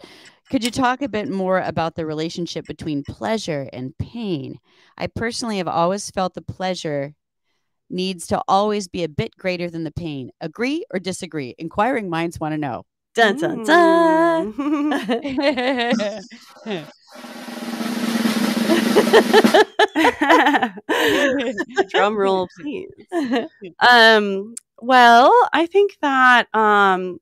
Speaker 3: Could you talk a bit more about the relationship between pleasure and pain? I personally have always felt the pleasure needs to always be a bit greater than the pain. Agree or disagree? Inquiring minds want to know.
Speaker 2: Dun dun dun.
Speaker 4: Mm. Drum roll, please. Um, well, I think that um,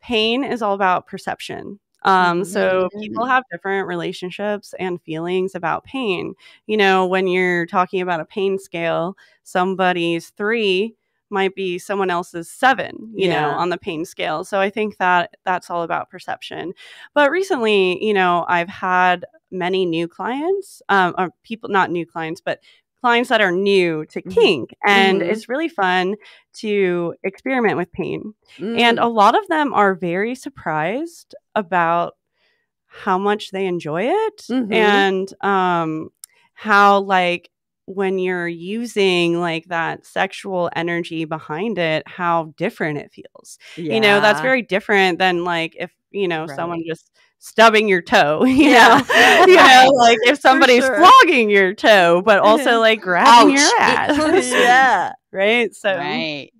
Speaker 4: pain is all about perception. Um, so people have different relationships and feelings about pain. You know, when you're talking about a pain scale, somebody's three might be someone else's seven, you know, on the pain scale. So I think that that's all about perception. But recently, you know, I've had many new clients, um, or people, not new clients, but clients that are new to
Speaker 2: Mhm.
Speaker 4: kink. And
Speaker 2: Mhm.
Speaker 4: it's really fun to experiment with pain. And
Speaker 2: Mm.
Speaker 4: a lot of them are very surprised about how much they enjoy it
Speaker 2: Mhm.
Speaker 4: and um how like when you're using like that sexual energy behind it how different it feels you know that's very different than like if you know someone just stubbing your toe you
Speaker 2: Yeah.
Speaker 4: know you know like if somebody's
Speaker 2: sure.
Speaker 4: flogging your toe but also like grabbing your ass
Speaker 2: yeah.
Speaker 4: right so
Speaker 3: right.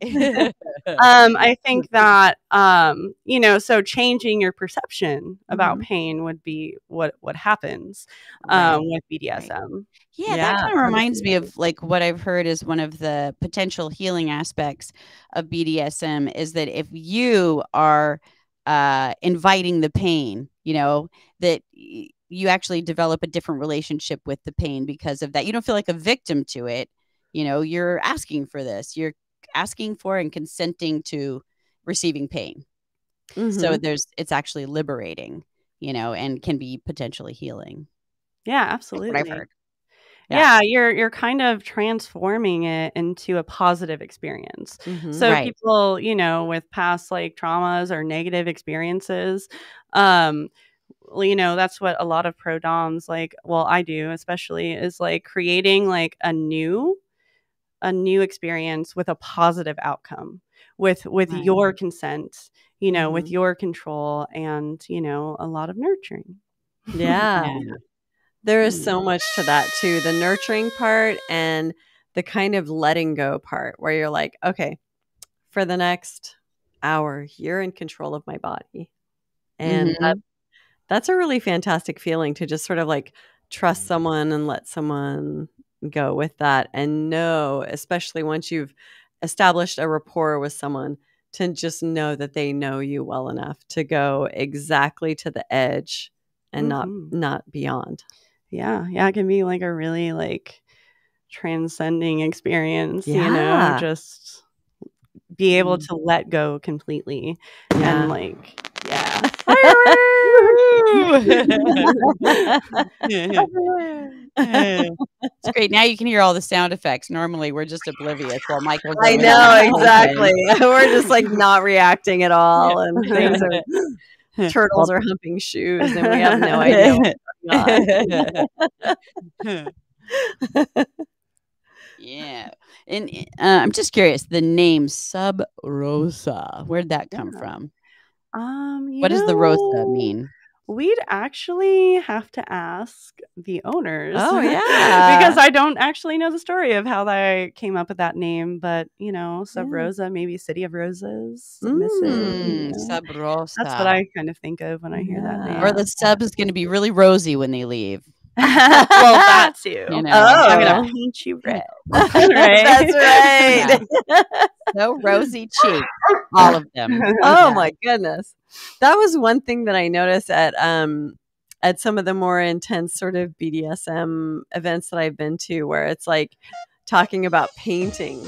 Speaker 4: um i think that um you know so changing your perception about
Speaker 2: Mhm.
Speaker 4: pain would be what what happens
Speaker 3: Right.
Speaker 4: um with bdsm
Speaker 3: Yeah,
Speaker 2: Yeah,
Speaker 3: that kind of reminds me of like what I've heard is one of the potential healing aspects of BDSM is that if you are uh, inviting the pain, you know, that you actually develop a different relationship with the pain because of that. You don't feel like a victim to it. You know, you're asking for this, you're asking for and consenting to receiving pain. So
Speaker 2: Mhm.
Speaker 3: there's, it's actually liberating, you know, and can be potentially healing.
Speaker 4: yeah absolutely
Speaker 3: what
Speaker 4: yeah. you're you're kind of transforming it into a positive experience
Speaker 2: Mhm.
Speaker 4: so
Speaker 3: Right.
Speaker 4: people you know with past like traumas or negative experiences um you know that's what a lot of pro doms like well i do especially is like creating like a new a new experience with a positive outcome with with
Speaker 3: Right.
Speaker 4: your consent you know with
Speaker 2: Mhm.
Speaker 4: your control and you know a lot of nurturing
Speaker 2: Yeah.
Speaker 3: Yeah.
Speaker 2: There is
Speaker 3: Mm.
Speaker 2: so much to that too. The nurturing part and the kind of letting go part where you're like, okay, for the next hour, you're in control of my body. And
Speaker 3: Mhm.
Speaker 2: that, that's a really fantastic feeling to just sort of like trust someone and let someone go with that and know, especially once you've established a rapport with someone, to just know that they know you well enough to go exactly to the edge and
Speaker 4: Mhm.
Speaker 2: not not beyond.
Speaker 4: Yeah yeah it can be like a really like transcending experience you know just be able
Speaker 3: Mm.
Speaker 4: to let go completely
Speaker 2: Yeah.
Speaker 4: and like yeah
Speaker 3: it's great. Now you can hear all the sound effects. Normally, we're just oblivious while Michael.
Speaker 2: I know exactly. We're just like not reacting at all, and things are turtles are humping shoes, and we have no idea. On.
Speaker 3: yeah, and uh, I'm just curious. The name Sub Rosa, where'd that come
Speaker 4: Yeah.
Speaker 3: from?
Speaker 4: um you
Speaker 3: What does the Rosa mean?
Speaker 4: We'd actually have to ask the owners.
Speaker 2: Oh, yeah.
Speaker 4: because I don't actually know the story of how they came up with that name, but you know, Sub
Speaker 2: Yeah.
Speaker 4: Rosa, maybe City of Roses.
Speaker 2: Mm,
Speaker 4: you know?
Speaker 3: Sub Rosa.
Speaker 4: That's what I kind of think of when I hear that name.
Speaker 3: Or the sub is going to be really rosy when they leave.
Speaker 4: well, that too.
Speaker 3: You know.
Speaker 4: I'm
Speaker 2: Oh.
Speaker 4: gonna paint you red.
Speaker 2: That's
Speaker 4: Right?
Speaker 2: right.
Speaker 3: So rosy cheek, all of them.
Speaker 2: oh
Speaker 3: Yeah.
Speaker 2: my goodness that was one thing that i noticed at um at some of the more intense sort of bdsm events that i've been to where it's like talking about painting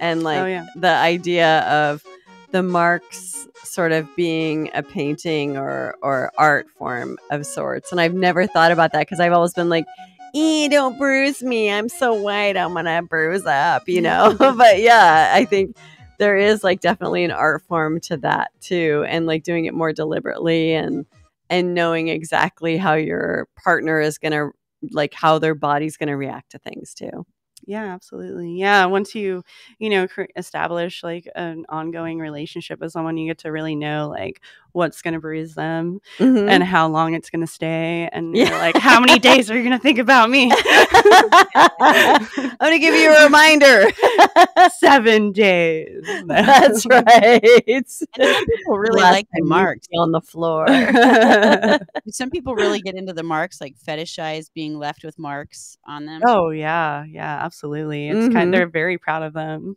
Speaker 2: and like
Speaker 4: oh yeah.
Speaker 2: the idea of the marks sort of being a painting or or art form of sorts and i've never thought about that because i've always been like e don't bruise me i'm so white i'm gonna bruise up you know but yeah i think there is like definitely an art form to that too and like doing it more deliberately and and knowing exactly how your partner is gonna like how their body's gonna react to things too
Speaker 4: Yeah, absolutely. Yeah, once you, you know, establish like an ongoing relationship with someone, you get to really know like what's going to bruise them
Speaker 2: Mhm.
Speaker 4: and how long it's going to stay. And
Speaker 2: Yeah.
Speaker 4: you're like, how many days are you going to think about me?
Speaker 2: I'm going to give you a reminder.
Speaker 4: Seven days.
Speaker 2: That's right.
Speaker 3: Some people really
Speaker 2: Last
Speaker 3: like the marks.
Speaker 2: on the floor.
Speaker 3: Some people really get into the marks, like fetishize being left with marks on them.
Speaker 4: oh, yeah. Yeah, absolutely. It's
Speaker 2: Mhm.
Speaker 4: kind they're very proud of them.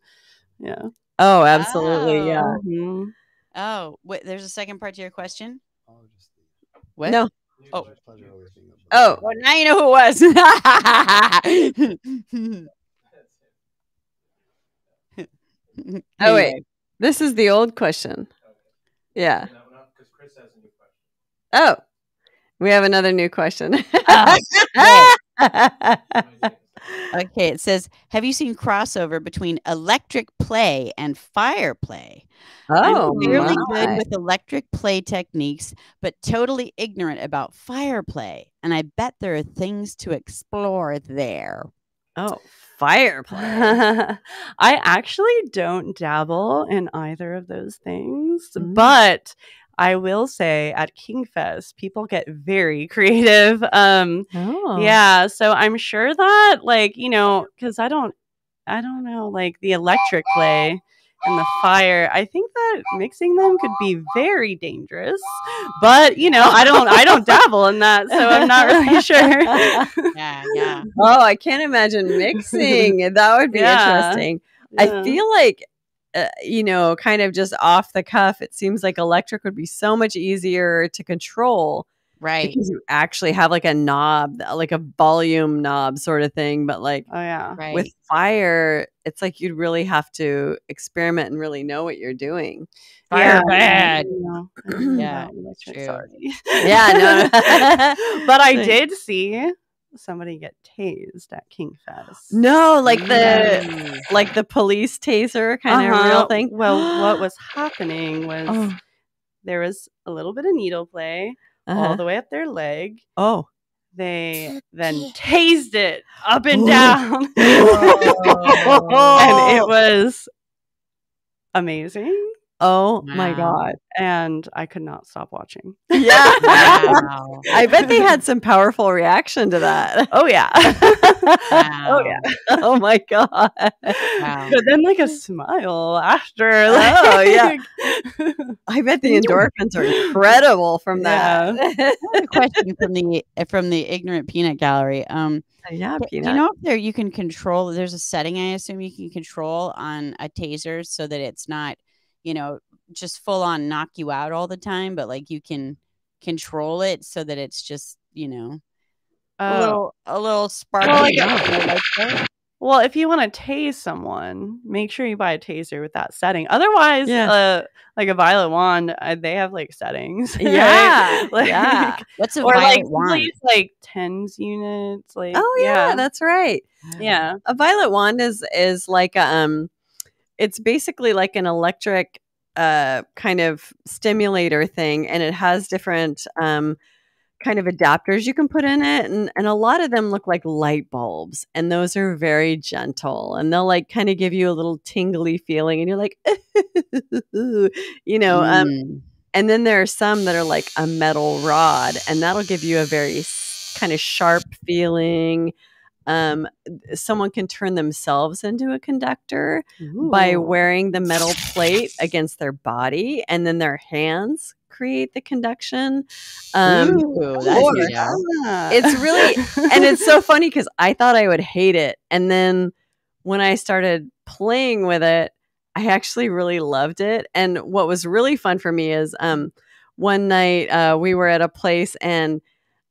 Speaker 4: Yeah.
Speaker 2: oh, absolutely. Yeah.
Speaker 3: Oh. Oh, wait, there's a second part to your question.
Speaker 5: Oh, just the
Speaker 3: What?
Speaker 2: No.
Speaker 3: Oh.
Speaker 5: pleasure- pleasure of listening to-
Speaker 2: Oh.
Speaker 3: Well, now you know who it was.
Speaker 2: Oh, wait. This is the old question. Yeah. Oh, we have another new question. Oh.
Speaker 3: Okay, it says, "Have you seen crossover between electric play and fire play?
Speaker 2: oh,
Speaker 3: I'm
Speaker 2: my.
Speaker 3: good with electric play techniques, but totally ignorant about fire play, and I bet there are things to explore there."
Speaker 2: oh, fire play.
Speaker 4: I actually don't dabble in either of those things,
Speaker 2: Mm.
Speaker 4: but I will say at KinkFest, people get very creative. Um,
Speaker 2: Oh,
Speaker 4: Yeah, so I'm sure that, like, you know, because I don't, I don't know, like the electric play and the fire. I think that mixing them could be very dangerous. But you know, I don't, I don't dabble in that, so I'm not really sure.
Speaker 3: Yeah, yeah.
Speaker 2: Oh, I can't imagine mixing. that would be
Speaker 4: Yeah.
Speaker 2: interesting.
Speaker 4: Yeah.
Speaker 2: I feel like, uh, you know, kind of just off the cuff, it seems like electric would be so much easier to control
Speaker 3: Right.
Speaker 2: because you actually have like a knob, like a volume knob sort of thing. But like
Speaker 4: Oh yeah.
Speaker 3: Right.
Speaker 2: with fire, it's like you'd really have to experiment and really know what you're doing.
Speaker 3: Fire
Speaker 4: Yeah.
Speaker 3: bad.
Speaker 4: No,
Speaker 3: Yeah,
Speaker 4: electric,
Speaker 3: true.
Speaker 4: sorry.
Speaker 2: Yeah, no.
Speaker 4: but I
Speaker 2: Same.
Speaker 4: did see somebody get tased at KinkFest.
Speaker 2: No, like the like the police taser kind of
Speaker 4: Uh-huh.
Speaker 2: real thing.
Speaker 4: Well, what was happening was
Speaker 2: Oh,
Speaker 4: there was a little bit of needle play all
Speaker 2: uh-huh.
Speaker 4: the way up their leg.
Speaker 2: oh.
Speaker 4: They then tased it up and
Speaker 2: Ooh.
Speaker 4: down. And it was amazing.
Speaker 2: Oh my god.
Speaker 4: And I could not stop watching.
Speaker 2: Yeah.
Speaker 3: Wow.
Speaker 2: I bet they had some powerful reaction to that.
Speaker 4: Oh, yeah.
Speaker 3: Wow.
Speaker 4: oh, yeah.
Speaker 2: oh my god.
Speaker 3: Wow.
Speaker 4: But then, like, a smile after.
Speaker 2: Oh, yeah.
Speaker 4: yeah.
Speaker 2: I bet the endorphins are incredible from that.
Speaker 3: a question from the from the ignorant peanut gallery. Um,
Speaker 2: yeah,
Speaker 3: do
Speaker 2: peanut.
Speaker 3: you know if there you can control? There's a setting I assume you can control on a taser so that it's not, you know, just full on knock you out all the time, but like you can control it so that it's just, you know, a
Speaker 4: Oh.
Speaker 3: little a little spark.
Speaker 4: Well, like,
Speaker 3: light, you know, like that.
Speaker 4: Well, if you want to tase someone, make sure you buy a taser with that setting. Otherwise,
Speaker 2: Yeah.
Speaker 4: uh, like a violet wand, uh, they have like settings. right?
Speaker 2: Yeah,
Speaker 4: Like-
Speaker 2: yeah.
Speaker 3: What's a
Speaker 4: or like
Speaker 3: violet wand?
Speaker 4: somebody's, like tens units. Like
Speaker 2: Oh yeah, that's right.
Speaker 4: yeah.
Speaker 2: A violet wand is is like a, um it's basically like an electric uh kind of stimulator thing and it has different um kind of adapters you can put in it and and a lot of them look like light bulbs and those are very gentle and they'll like kind of give you a little tingly feeling and you're like you know um
Speaker 3: Mm.
Speaker 2: and then there are some that are like a metal rod, and that'll give you a very kind of sharp feeling. Um, someone can turn themselves into a conductor by wearing the metal plate against their body, and then their hands create the conduction. Um,
Speaker 3: Ooh, that's
Speaker 2: or-
Speaker 3: you know.
Speaker 2: It's really and it's so funny because I thought I would hate it, and then when I started playing with it, I actually really loved it. And what was really fun for me is um, one night uh, we were at a place and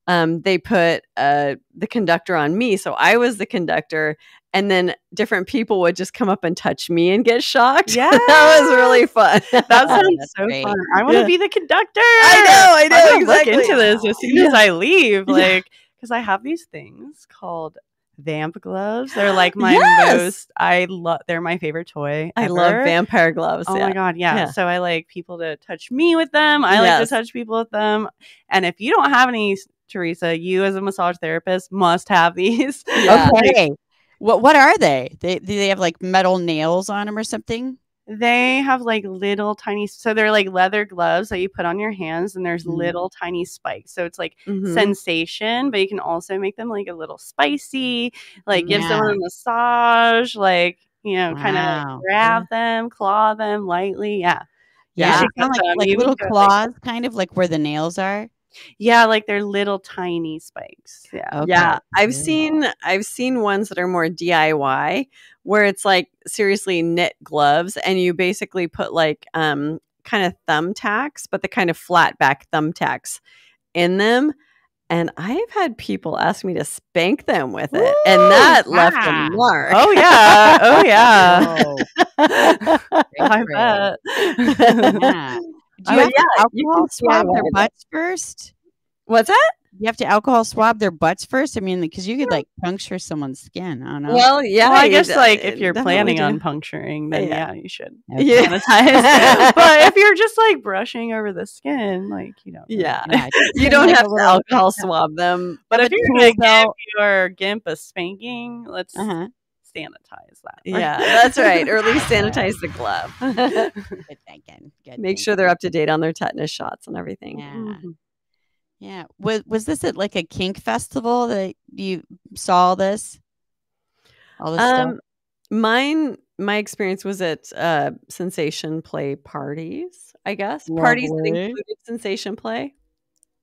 Speaker 2: um, they put uh, the conductor on me, so I was the conductor. And then different people would just come up and touch me and get shocked.
Speaker 4: Yeah.
Speaker 2: that was really fun.
Speaker 4: that sounds
Speaker 3: That's
Speaker 4: so
Speaker 3: great.
Speaker 4: fun. I want to
Speaker 2: Yeah.
Speaker 4: be the conductor.
Speaker 2: I know, I know, exactly.
Speaker 4: Look into this as soon as I leave, like because I have these things called vamp gloves. They're like my
Speaker 2: Yes!
Speaker 4: most. I love. They're my favorite toy.
Speaker 2: I love vampire gloves.
Speaker 4: Oh
Speaker 2: yeah.
Speaker 4: my god, yeah.
Speaker 2: Yeah.
Speaker 4: So I like people to touch me with them. I like to touch people with them. And if you don't have any, Teresa, you as a massage therapist must have these.
Speaker 2: Yeah.
Speaker 3: Okay. What what are they? They do they have like metal nails on them or something?
Speaker 4: They have like little tiny, so they're like leather gloves that you put on your hands, and there's
Speaker 3: Mm.
Speaker 4: little tiny spikes. So it's like
Speaker 2: Mhm.
Speaker 4: sensation, but you can also make them like a little spicy, like give
Speaker 3: Yeah.
Speaker 4: someone a massage, like you know, kind of
Speaker 3: Wow.
Speaker 4: grab them, claw them lightly. Yeah,
Speaker 3: Yeah,
Speaker 4: You
Speaker 3: they
Speaker 4: should
Speaker 3: sound
Speaker 4: catch
Speaker 3: like, like little
Speaker 4: can go,
Speaker 3: claws, kind of like where the nails are.
Speaker 4: Yeah, like they're little tiny spikes. Yeah,
Speaker 3: Okay.
Speaker 2: Yeah, I've
Speaker 3: Yeah.
Speaker 2: seen I've seen ones that are more DIY where it's like seriously knit gloves and you basically put like um kind of thumbtacks, but the kind of flat back thumbtacks in them. And I've had people ask me to spank them with it, and
Speaker 3: Woo!
Speaker 2: that left a mark.
Speaker 4: Oh yeah, oh yeah.
Speaker 3: Oh,
Speaker 4: I bet.
Speaker 3: yeah. Do
Speaker 2: Oh,
Speaker 3: you have
Speaker 2: yeah,
Speaker 3: to alcohol
Speaker 2: can
Speaker 3: swab their
Speaker 2: DIY that.
Speaker 3: butts first?
Speaker 2: What's that?
Speaker 3: You have to alcohol swab their butts first. I mean, because you could like puncture someone's skin. I don't know.
Speaker 2: Well, yeah,
Speaker 4: well, I guess
Speaker 2: d-
Speaker 4: like if you're
Speaker 2: definitely
Speaker 4: planning on puncturing, then
Speaker 2: Yeah.
Speaker 4: yeah, you should
Speaker 2: Yeah.
Speaker 4: but if you're just like brushing over the skin, like you know,
Speaker 2: Yeah.
Speaker 3: Yeah,
Speaker 2: you don't have to alcohol swab them.
Speaker 4: But
Speaker 3: Have
Speaker 4: if you're
Speaker 3: tool
Speaker 4: gonna give your gimp a spanking, let's
Speaker 3: Uh-huh.
Speaker 4: Sanitize that.
Speaker 2: Yeah, that's right. Or at least sanitize the glove.
Speaker 3: Good thinking. Good
Speaker 2: Make sure they're up to date on their tetanus shots and everything.
Speaker 3: Yeah.
Speaker 4: Mhm.
Speaker 3: Yeah. Was was this at like a kink festival that you saw this? All this stuff?
Speaker 2: Um, mine, my experience was at uh, sensation play parties. I guess parties that included sensation play.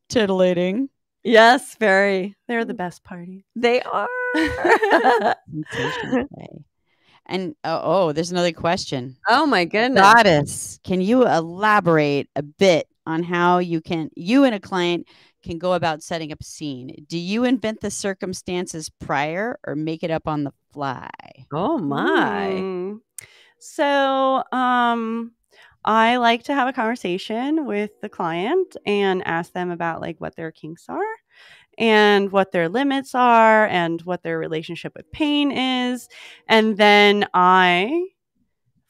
Speaker 3: Titillating.
Speaker 2: Yes, very.
Speaker 4: They're the best party.
Speaker 2: They are.
Speaker 3: And oh, oh, there's another question.
Speaker 2: oh my goodness.
Speaker 3: Goddess, can you elaborate a bit on how you can you and a client can go about setting up a scene? Do you invent the circumstances prior or make it up on the fly?
Speaker 2: Oh my.
Speaker 4: Mm. So, um, I like to have a conversation with the client and ask them about like what their kinks are and what their limits are and what their relationship with pain is. And then I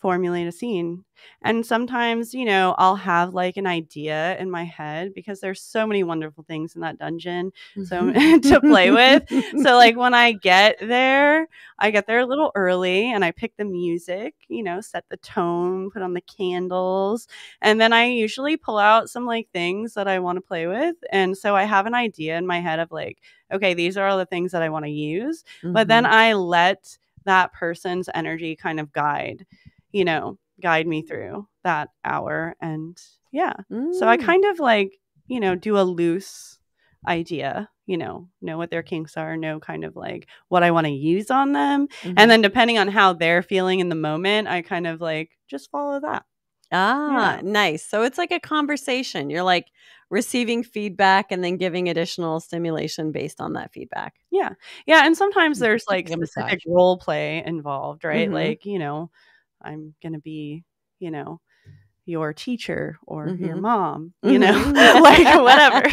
Speaker 4: formulate a scene. And sometimes, you know, I'll have like an idea in my head because there's so many wonderful things in that dungeon so to play with. So like when I get there, I get there a little early and I pick the music, you know, set the tone, put on the candles, and then I usually pull out some like things that I want to play with. And so I have an idea in my head of like, okay, these are all the things that I want to use, but then
Speaker 2: Mm-hmm.
Speaker 4: I let that person's energy kind of guide, you know, guide me through that hour and yeah. So I
Speaker 2: Mm.
Speaker 4: kind of like, you know, do a loose idea, you know, know what their kinks are, know kind of like what I want to use on them.
Speaker 2: Mhm.
Speaker 4: And then depending on how they're feeling in the moment, I kind of like just follow that.
Speaker 2: Ah,
Speaker 4: Yeah.
Speaker 2: nice. So it's like a conversation. You're like receiving feedback and then giving additional stimulation based on that feedback.
Speaker 4: Yeah. Yeah. And sometimes
Speaker 3: Mm,
Speaker 4: there's
Speaker 3: like
Speaker 4: like
Speaker 3: a massage.
Speaker 4: specific role play involved, right?
Speaker 2: Mhm.
Speaker 4: Like, you know, I'm going to be, you know, your teacher or your
Speaker 2: Mhm.
Speaker 4: mom, you know,
Speaker 2: Mhm.
Speaker 4: like whatever.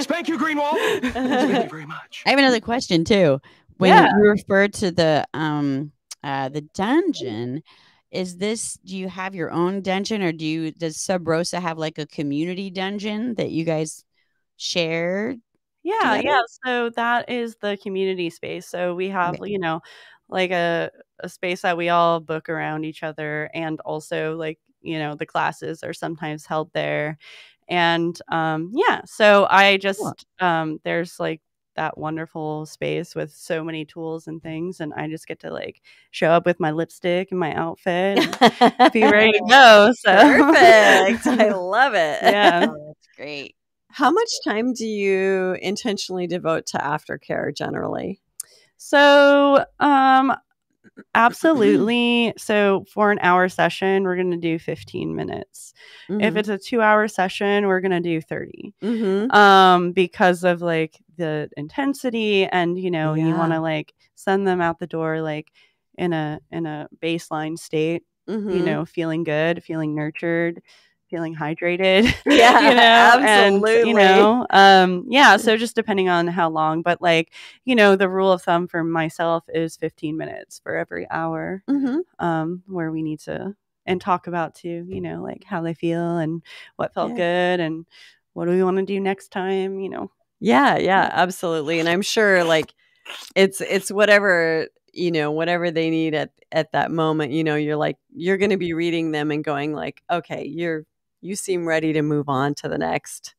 Speaker 5: Spank you, Greenwald. Thank you very much.
Speaker 3: I have another question too. When
Speaker 4: Yeah.
Speaker 3: you refer to the um uh the dungeon, is this do you have your own dungeon or do you does Sub Rosa have like a community dungeon that you guys share?
Speaker 4: Yeah,
Speaker 3: together?
Speaker 4: yeah. So that is the community space. So we have, you know, like a a space that we all book around each other and also like, you know, the classes are sometimes held there. And um yeah, so I just um there's like that wonderful space with so many tools and things and I just get to like show up with my lipstick and my outfit and be ready to go. So
Speaker 2: Perfect. I love it.
Speaker 4: Yeah.
Speaker 3: Oh, that's great.
Speaker 2: How much time do you intentionally devote to aftercare generally?
Speaker 4: So, um, absolutely. so, for an hour session, we're going to do 15 minutes. If it's a two hour session, we're going to do 30.
Speaker 2: mm-hmm.
Speaker 4: Um, because of like the intensity, and you know, you want to like send them out the door like in a in a baseline state,
Speaker 2: Mm-hmm.
Speaker 4: you know, feeling good, feeling nurtured, feeling hydrated.
Speaker 2: Yeah,
Speaker 4: you know, and,
Speaker 2: absolutely.
Speaker 4: you know, um, yeah. So just depending on how long, but like, you know, the rule of thumb for myself is 15 minutes for every hour,
Speaker 2: Mm-hmm.
Speaker 4: um, where we need to and talk about too, you know, like how they feel and what felt
Speaker 2: Yeah.
Speaker 4: good and what do we want to do next time, you know.
Speaker 2: Yeah, yeah, absolutely. And I'm sure like it's it's whatever you know whatever they need at at that moment you know you're like you're going to be reading them and going like okay you're you seem ready to move on to the next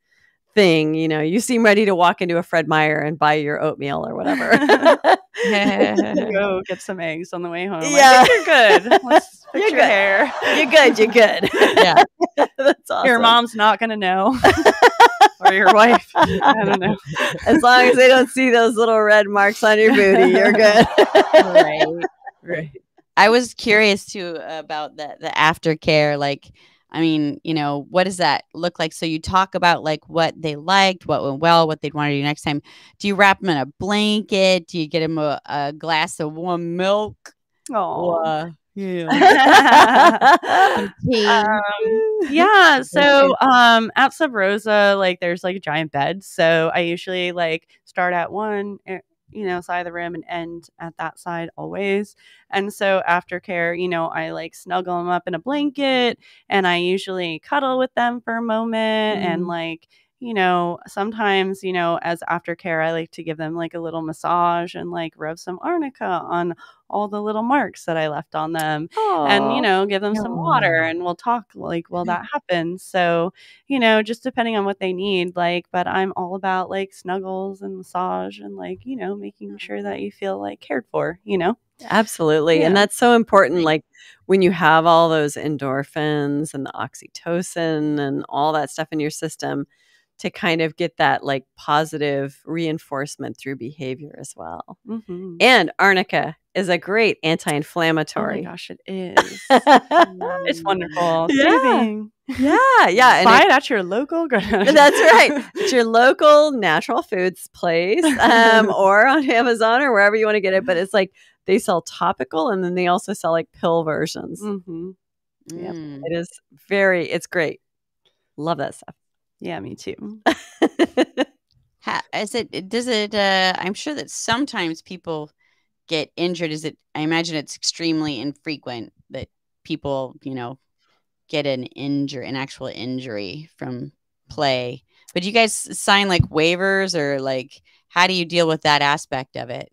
Speaker 2: thing you know you seem ready to walk into a fred meyer and buy your oatmeal or whatever
Speaker 4: Go get some eggs on the way home.
Speaker 2: Yeah.
Speaker 4: think you're good. Let's fix
Speaker 2: You're
Speaker 4: your
Speaker 2: good.
Speaker 4: hair.
Speaker 2: you're good you're good
Speaker 3: Yeah.
Speaker 2: that's awesome
Speaker 4: Your mom's not gonna know, or your wife. I don't know.
Speaker 2: as long as they don't see those little red marks on your booty you're good
Speaker 3: right.
Speaker 4: Right.
Speaker 3: I was curious too about the the aftercare. Like, I mean, you know, what does that look like? So you talk about like what they liked, what went well, what they'd want to do next time. Do you wrap them in a blanket? Do you get them a, a glass of warm milk?
Speaker 4: Oh.
Speaker 3: Yeah. some?
Speaker 4: Um, yeah so um at sub rosa like there's like giant beds so i usually like start at one eh, you know side of the room and end at that side always and so aftercare you know i like snuggle them up in a blanket and i usually cuddle with them for a moment and
Speaker 2: Mhm.
Speaker 4: like you know sometimes you know as aftercare i like to give them like a little massage and like rub some arnica on all the little marks that i left on them and you know give them some water and we'll talk like while that happens so you know just depending on what they need like but i'm all about like snuggles and massage and like you know making sure that you feel like cared for you know
Speaker 2: Absolutely. And that's so important. Like when you have all those endorphins and the oxytocin and all that stuff in your system to kind of get that like positive reinforcement through behavior as well.
Speaker 4: mm-hmm.
Speaker 2: And arnica is a great
Speaker 4: oh my
Speaker 2: anti-inflammatory.
Speaker 4: gosh it is it's wonderful
Speaker 2: Yeah. Yeah, yeah. And
Speaker 4: buy
Speaker 2: it-
Speaker 4: it at your local grocery
Speaker 2: that's right. It's your local natural foods place um, or on Amazon or wherever you want to get it. But it's like they sell topical and then they also sell like pill versions.
Speaker 4: hmm Yep.
Speaker 3: Mm.
Speaker 2: It is very, it's great. Love that stuff.
Speaker 4: Yeah me too.
Speaker 3: Is it does it uh i'm sure that sometimes people get injured. Is it i imagine it's extremely infrequent that people you know get an injury an actual injury from play. But do you guys sign like waivers or like how do you deal with that aspect of it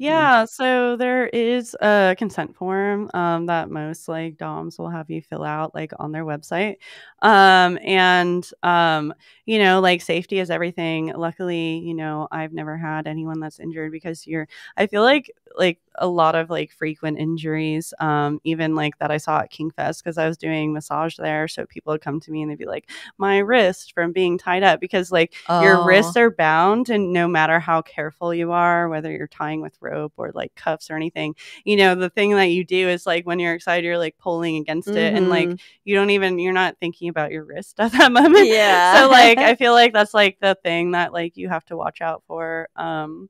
Speaker 4: Yeah, so there is a consent form um, that most like DOMs will have you fill out like on their website. Um, and um, you know, like safety is everything. Luckily, you know, I've never had anyone that's injured because you're I feel like like a lot of like frequent injuries, um, even like that I saw at KinkFest because I was doing massage there. So people would come to me and they'd be like, My wrist from being tied up because like your wrists are bound and no matter how careful you are whether you're tying with rope or like cuffs or anything you know the thing that you do is like when you're excited you're like pulling against it and like
Speaker 2: Mhm.
Speaker 4: you don't even you're not thinking about your wrist at that moment
Speaker 2: yeah.
Speaker 4: so like i feel like that's like the thing that like you have to watch out for um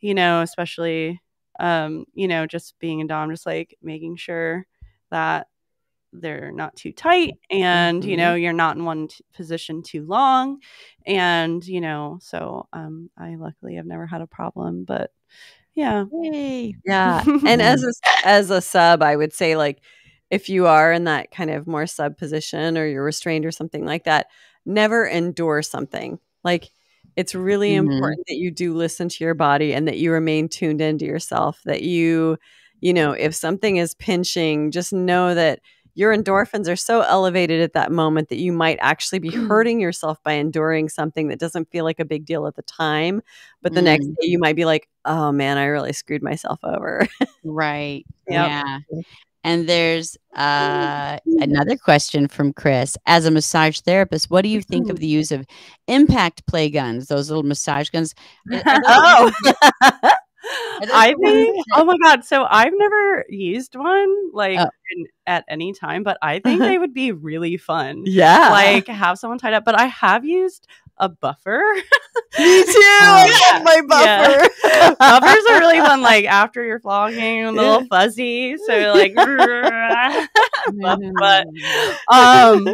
Speaker 4: you know especially um you know just being a dom just like making sure that they're not too tight and you
Speaker 2: Mhm.
Speaker 4: know you're not in one t- position too long and you know so um i luckily have never had a problem but yeah
Speaker 3: Yay.
Speaker 2: Yeah. And as a as a sub, I would say like if you are in that kind of more sub position or you're restrained or something like that, never endure something. Like it's really
Speaker 3: Mhm.
Speaker 2: important that you do listen to your body and that you remain tuned into yourself. That you, you know, if something is pinching, just know that your endorphins are so elevated at that moment that you might actually be hurting yourself by enduring something that doesn't feel like a big deal at the time. But the next day you might be like, oh man, I really screwed myself over.
Speaker 3: Right.
Speaker 4: Yep.
Speaker 3: Yeah. And there's uh, another question from Chris. As a massage therapist, what do you think of the use of impact play guns, those little massage guns? Are- are those-
Speaker 2: oh.
Speaker 4: I think, oh my god! So I've never used one like
Speaker 3: Oh.
Speaker 4: in, at any time, but I think they would be really fun.
Speaker 2: yeah.
Speaker 4: Like have someone tied up. But I have used a buffer.
Speaker 2: me too. I love my buffer.
Speaker 4: Yeah. Buffers are really fun. Like after you're flogging, a little fuzzy. So you're like, but um,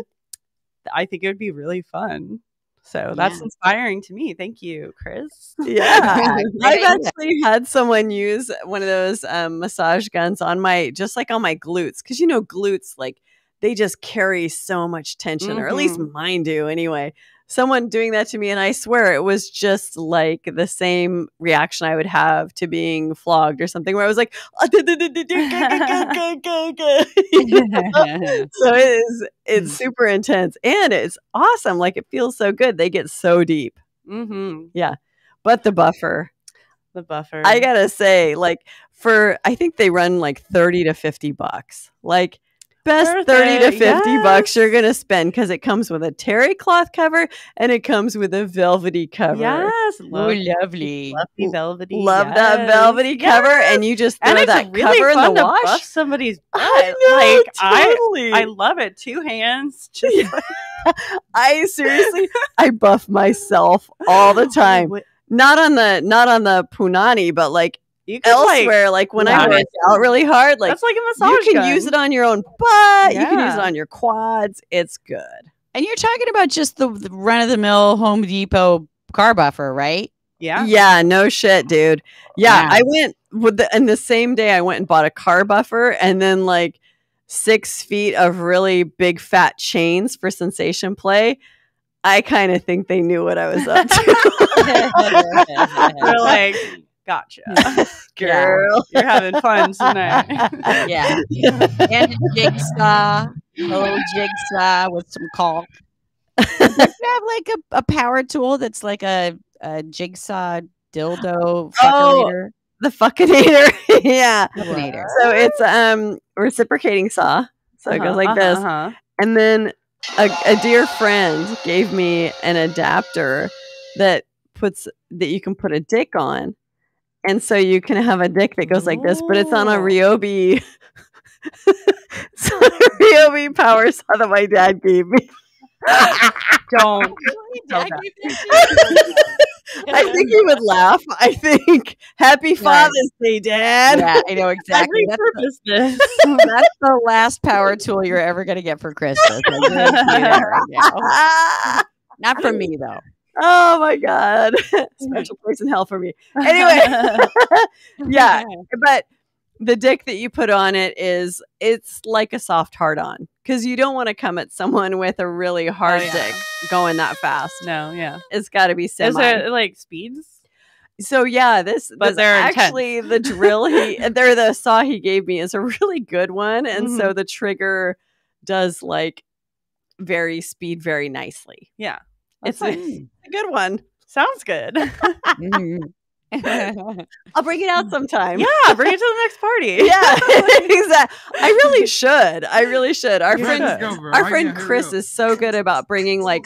Speaker 4: I think it would be really fun. So that's
Speaker 3: Yeah.
Speaker 4: inspiring to me. Thank you, Chris.
Speaker 2: Yeah. I've actually had someone use one of those um, massage guns on my, just like on my glutes. Cause you know, glutes, like they just carry so much tension, or at least
Speaker 4: Mhm.
Speaker 2: mine do anyway. Someone doing that to me, and I swear it was just like the same reaction I would have to being flogged or something, where I was like, so it is it's super intense and it's awesome. Like it feels so good. They get so deep.
Speaker 4: Mm-hmm.
Speaker 2: Yeah but the buffer,
Speaker 4: The buffer.
Speaker 2: I gotta say, like for I think they run like thirty to fifty bucks. Like best
Speaker 4: Worth
Speaker 2: thirty to
Speaker 4: it,
Speaker 2: fifty bucks you're gonna spend because it comes with a terry cloth cover and it comes with a velvety cover.
Speaker 4: Yes.
Speaker 3: Oh,
Speaker 4: Love,
Speaker 3: lovely.
Speaker 4: fluffy, velvety.
Speaker 2: Love that
Speaker 4: yes.
Speaker 2: velvety cover, and you just throw
Speaker 4: and it's
Speaker 2: that
Speaker 4: really
Speaker 2: cover in
Speaker 4: fun
Speaker 2: the
Speaker 4: to
Speaker 2: wash.
Speaker 4: buff somebody's butt.
Speaker 2: I know,
Speaker 4: like
Speaker 2: totally.
Speaker 4: I love it. Two hands. Just
Speaker 2: I seriously, I buff myself all the time. Not on the, not on the punani, but like
Speaker 4: You can
Speaker 2: elsewhere. Like, when I
Speaker 3: Got
Speaker 2: work
Speaker 3: it.
Speaker 2: out really hard, like
Speaker 4: that's like a massage.
Speaker 2: you can
Speaker 4: gun.
Speaker 2: use it on your own butt. You can use it on your quads. It's good.
Speaker 3: And you're talking about just the, the run of the mill Home Depot car buffer, right?
Speaker 4: Yeah.
Speaker 2: Yeah, no shit, dude. Yeah,
Speaker 3: Yeah.
Speaker 2: I went with the and the same day I went and bought a car buffer and then like six feet of really big fat chains for sensation play. I kind of think they knew what I was up to.
Speaker 4: They're like, gotcha,
Speaker 3: Yeah.
Speaker 4: girl. You're having fun tonight.
Speaker 3: yeah. And a jigsaw, a little jigsaw with some caulk. Do you have like a, a power tool that's like a, a jigsaw dildo fuckinator?
Speaker 2: the fuckinator. yeah.
Speaker 3: Fuckinator.
Speaker 2: So it's um reciprocating saw. So it goes
Speaker 4: Uh-huh,
Speaker 2: like
Speaker 4: uh-huh,
Speaker 2: this.
Speaker 4: uh-huh.
Speaker 2: And then a, a dear friend gave me an adapter that puts that you can put a dick on. And so you can have a dick that goes like this, but it's on a. Ryobi. it's on a Ryobi power saw that my dad gave me.
Speaker 4: Don't.
Speaker 3: I
Speaker 4: that.
Speaker 2: I think he would laugh. I think Happy Father's Day, Dad.
Speaker 3: Yeah, I know exactly. That's the,
Speaker 4: repurpose this.
Speaker 3: that's the last power tool you're ever going to get for Christmas. I guarantee you that right now. Not from me, though.
Speaker 2: Oh my god. Special place in hell for me. Anyway. yeah. but the dick that you put on it is it's like a soft hard on because you don't want to come at someone with a really hard
Speaker 4: Oh, yeah.
Speaker 2: dick going that fast.
Speaker 4: no, yeah.
Speaker 2: It's got to be
Speaker 4: Is semi-like speeds?
Speaker 2: so yeah, this
Speaker 4: But
Speaker 2: this
Speaker 4: they're intense.
Speaker 2: actually the drill he they're the saw he gave me is a really good one, and
Speaker 4: Mm-hmm.
Speaker 2: so the trigger does like very speed very nicely.
Speaker 4: Yeah.
Speaker 2: It's
Speaker 4: That's
Speaker 2: a,
Speaker 4: nice.
Speaker 2: a good one.
Speaker 4: Sounds good.
Speaker 3: Mhm.
Speaker 2: I'll bring it out sometime.
Speaker 4: yeah, bring it to the next party.
Speaker 2: yeah, exactly. I really should. I really should. Our
Speaker 4: You
Speaker 2: friend,
Speaker 4: should.
Speaker 2: Our friend Chris is so good about bringing like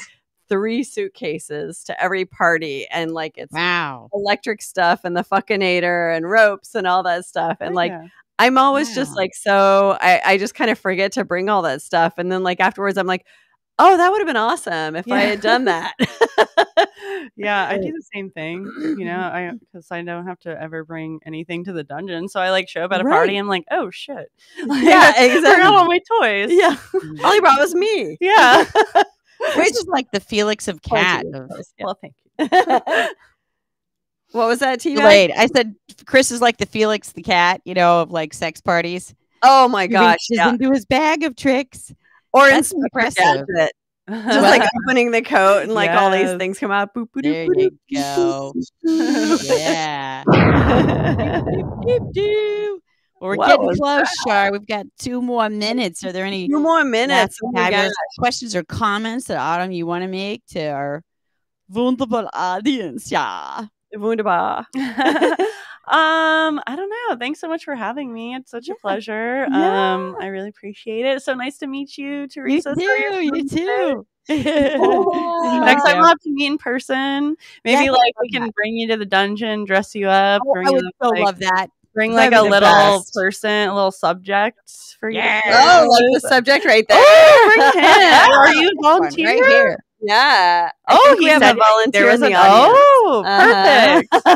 Speaker 2: three suitcases to every party, and like it's
Speaker 3: wow.
Speaker 2: electric stuff and the fuckinator and ropes and all that stuff. And like
Speaker 4: Yeah.
Speaker 2: I'm always just like so. I I just kind of forget to bring all that stuff, and then like afterwards, I'm like. Oh, that would have been awesome if I had done that.
Speaker 4: yeah, I do the same thing, you know, I because I don't have to ever bring anything to the dungeon. So I like show up at a party.
Speaker 2: Right.
Speaker 4: I'm like, oh shit,
Speaker 2: Yeah,
Speaker 4: I
Speaker 2: exactly.
Speaker 4: forgot all my toys.
Speaker 2: yeah, all he brought was mm. me.
Speaker 4: yeah.
Speaker 3: This is like the Felix of Cat. Of,
Speaker 4: Well, thank you.
Speaker 2: what was that, T?
Speaker 3: Wait, I said Chris is like the Felix the Cat, you know, of like sex parties.
Speaker 2: Oh my gosh!
Speaker 3: reaches
Speaker 2: Yeah.
Speaker 3: into his bag of tricks.
Speaker 2: Or
Speaker 3: That's impressive.
Speaker 2: Gadget. just like opening the coat and like all these things come out. Boop, boop,
Speaker 3: There
Speaker 2: boop,
Speaker 3: you
Speaker 2: boop,
Speaker 3: go. Yeah.
Speaker 2: boop.
Speaker 3: Doop, doop. We're
Speaker 2: What
Speaker 3: getting
Speaker 2: was
Speaker 3: close, Shar. We've got two more minutes. Are there any
Speaker 2: Two more minutes. Oh my
Speaker 3: fabulous
Speaker 2: gosh.
Speaker 3: questions or comments that Autumn you want to make to our wunderbar audience? Yeah.
Speaker 2: Wunderbar.
Speaker 4: um, I don't know. Thanks so much for having me. It's such a pleasure. Um, I really appreciate it. So nice to meet you, Teresa.
Speaker 3: You
Speaker 4: too.
Speaker 3: You too.
Speaker 4: Next time we'll have to meet in person. Maybe
Speaker 3: Yeah,
Speaker 4: like we can bring you to the dungeon, dress you up,
Speaker 3: Oh,
Speaker 4: bring
Speaker 3: I would so
Speaker 4: like,
Speaker 3: love that.
Speaker 4: bring like a little
Speaker 3: best.
Speaker 4: person, a little subject for you.
Speaker 3: Yeah.
Speaker 2: Oh, like the subject right there.
Speaker 4: Oh, bring him. Are you volunteer?
Speaker 3: Right here.
Speaker 2: Yeah. I
Speaker 4: Oh,
Speaker 2: think we
Speaker 4: he
Speaker 2: have a volunteer in the
Speaker 4: an
Speaker 2: audience.
Speaker 4: oh, perfect.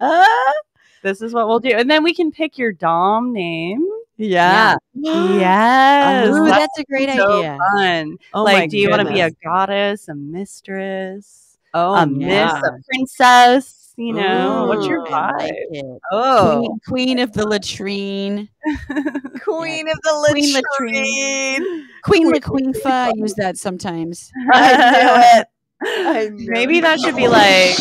Speaker 2: Uh-huh.
Speaker 4: This is what we'll do, and then we can pick your dom name.
Speaker 2: yeah.
Speaker 4: Yes,
Speaker 3: Ooh,
Speaker 4: that's
Speaker 3: that's a great
Speaker 4: so
Speaker 3: idea.
Speaker 4: fun.
Speaker 2: Oh my
Speaker 4: like, do you want to be a goddess, a mistress,
Speaker 2: oh,
Speaker 4: a
Speaker 2: yeah.
Speaker 4: miss, a princess? You know, what's your
Speaker 3: Ooh, I
Speaker 4: vibe?
Speaker 3: like it.
Speaker 2: Oh,
Speaker 3: Queen, queen of the latrine.
Speaker 2: queen of the
Speaker 3: Queen
Speaker 2: latrine.
Speaker 3: Queen LaQuinfa. I use that sometimes.
Speaker 2: I knew it.
Speaker 4: Maybe that should be like.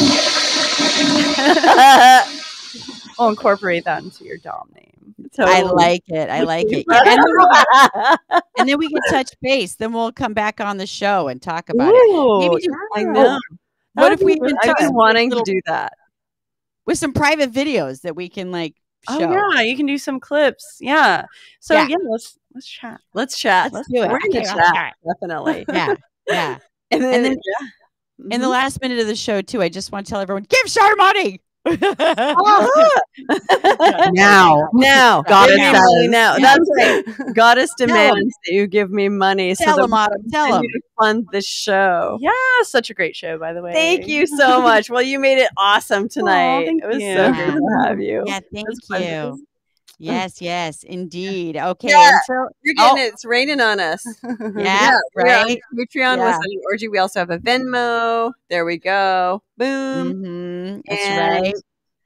Speaker 4: I'll incorporate that into your dom name.
Speaker 3: I like it. I like it. Yeah, and, then we'll, and then we can touch base. Then we'll come back on the show and talk about it. Maybe do-
Speaker 2: I know.
Speaker 3: What if we
Speaker 2: I've been
Speaker 3: touch
Speaker 2: wanting to do that.
Speaker 3: With some private videos that we can like show?
Speaker 4: Oh yeah, you can do some clips. Yeah. So
Speaker 3: Yeah.
Speaker 4: yeah, let's let's chat.
Speaker 2: Let's chat.
Speaker 3: Let's do it.
Speaker 2: We're gonna
Speaker 3: Okay,
Speaker 2: chat, definitely.
Speaker 3: Yeah, yeah.
Speaker 2: And then,
Speaker 3: And then-
Speaker 2: yeah.
Speaker 3: In the
Speaker 2: Mhm.
Speaker 3: last minute of the show, too, I just want to tell everyone: give Char money. Uh-huh.
Speaker 2: now, now,
Speaker 3: Goddess
Speaker 2: Give me
Speaker 3: says.
Speaker 2: now. That's right. Goddess demands that you give me money
Speaker 3: tell
Speaker 2: that
Speaker 3: them, Autumn.
Speaker 2: we
Speaker 3: Tell them.
Speaker 2: to fund the show.
Speaker 4: Yeah, such a great show, by the way.
Speaker 2: Thank you so much. Well, you made it awesome tonight.
Speaker 4: thank
Speaker 2: it was
Speaker 4: you.
Speaker 2: so good to have you.
Speaker 3: Yeah, thank
Speaker 2: was fun.
Speaker 3: you. Yes, yes, indeed. Okay,
Speaker 2: Yeah.
Speaker 3: so
Speaker 2: You're getting
Speaker 3: Oh.
Speaker 2: it. It's raining on us.
Speaker 3: yeah,
Speaker 2: we're
Speaker 3: right.
Speaker 2: Patreon
Speaker 3: Yeah.
Speaker 2: Orgy. We also have a Venmo. There we go. Boom.
Speaker 3: hmm That's
Speaker 2: And
Speaker 3: right.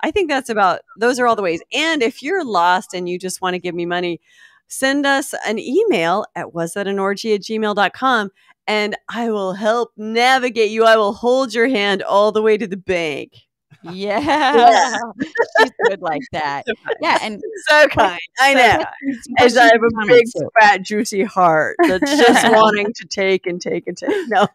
Speaker 2: I think that's about those are all the ways. And if you're lost and you just want to give me money, send us an email at was that an orgy at gmail.com and I will help navigate you. I will hold your hand all the way to the bank.
Speaker 3: Yeah, she's good like that. Yeah, and
Speaker 2: So kind. I know. As I have a big, fat, juicy heart that's just wanting to take and take and take. No.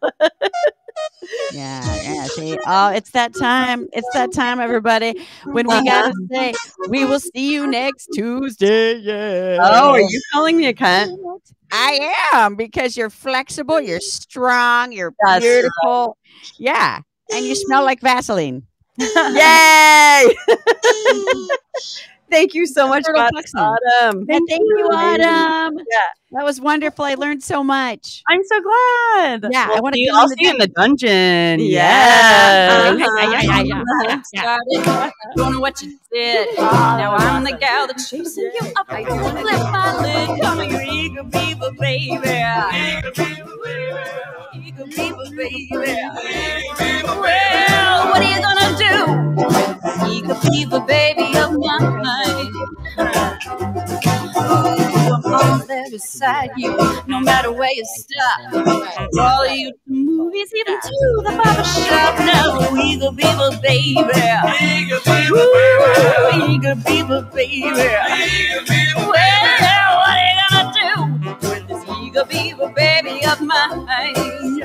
Speaker 3: Yeah, yeah. See, oh, it's that time. It's that time, everybody. When we gotta uh-huh. say, we will see you next Tuesday. Yeah.
Speaker 2: Oh, are you calling me a cunt?
Speaker 3: I am because you're flexible, you're strong, you're
Speaker 2: That's
Speaker 3: beautiful. Yeah, and you smell like Vaseline.
Speaker 2: Yay! Thank you so much, Autumn.
Speaker 3: Thank, thank you, Autumn.
Speaker 2: Yeah.
Speaker 3: That was wonderful. I learned so much.
Speaker 4: I'm so glad.
Speaker 3: Yeah, I want to
Speaker 4: See, I'll see you in the dungeon.
Speaker 2: Yeah.
Speaker 1: Don't know what you did. Ah, now I'm the gal that's chasing you up. I gonna flip my lid. Come here, eager beaver, baby. Eager beaver, baby. Well, what are you gonna do? Eager beaver, baby of mine. I'm always there beside you, no matter where you stop. All of you to movies, even to the barber shop. Now, eager beaver, baby. Ooh, eager beaver, baby. Well, what are you gonna do with this eager beaver, baby of mine?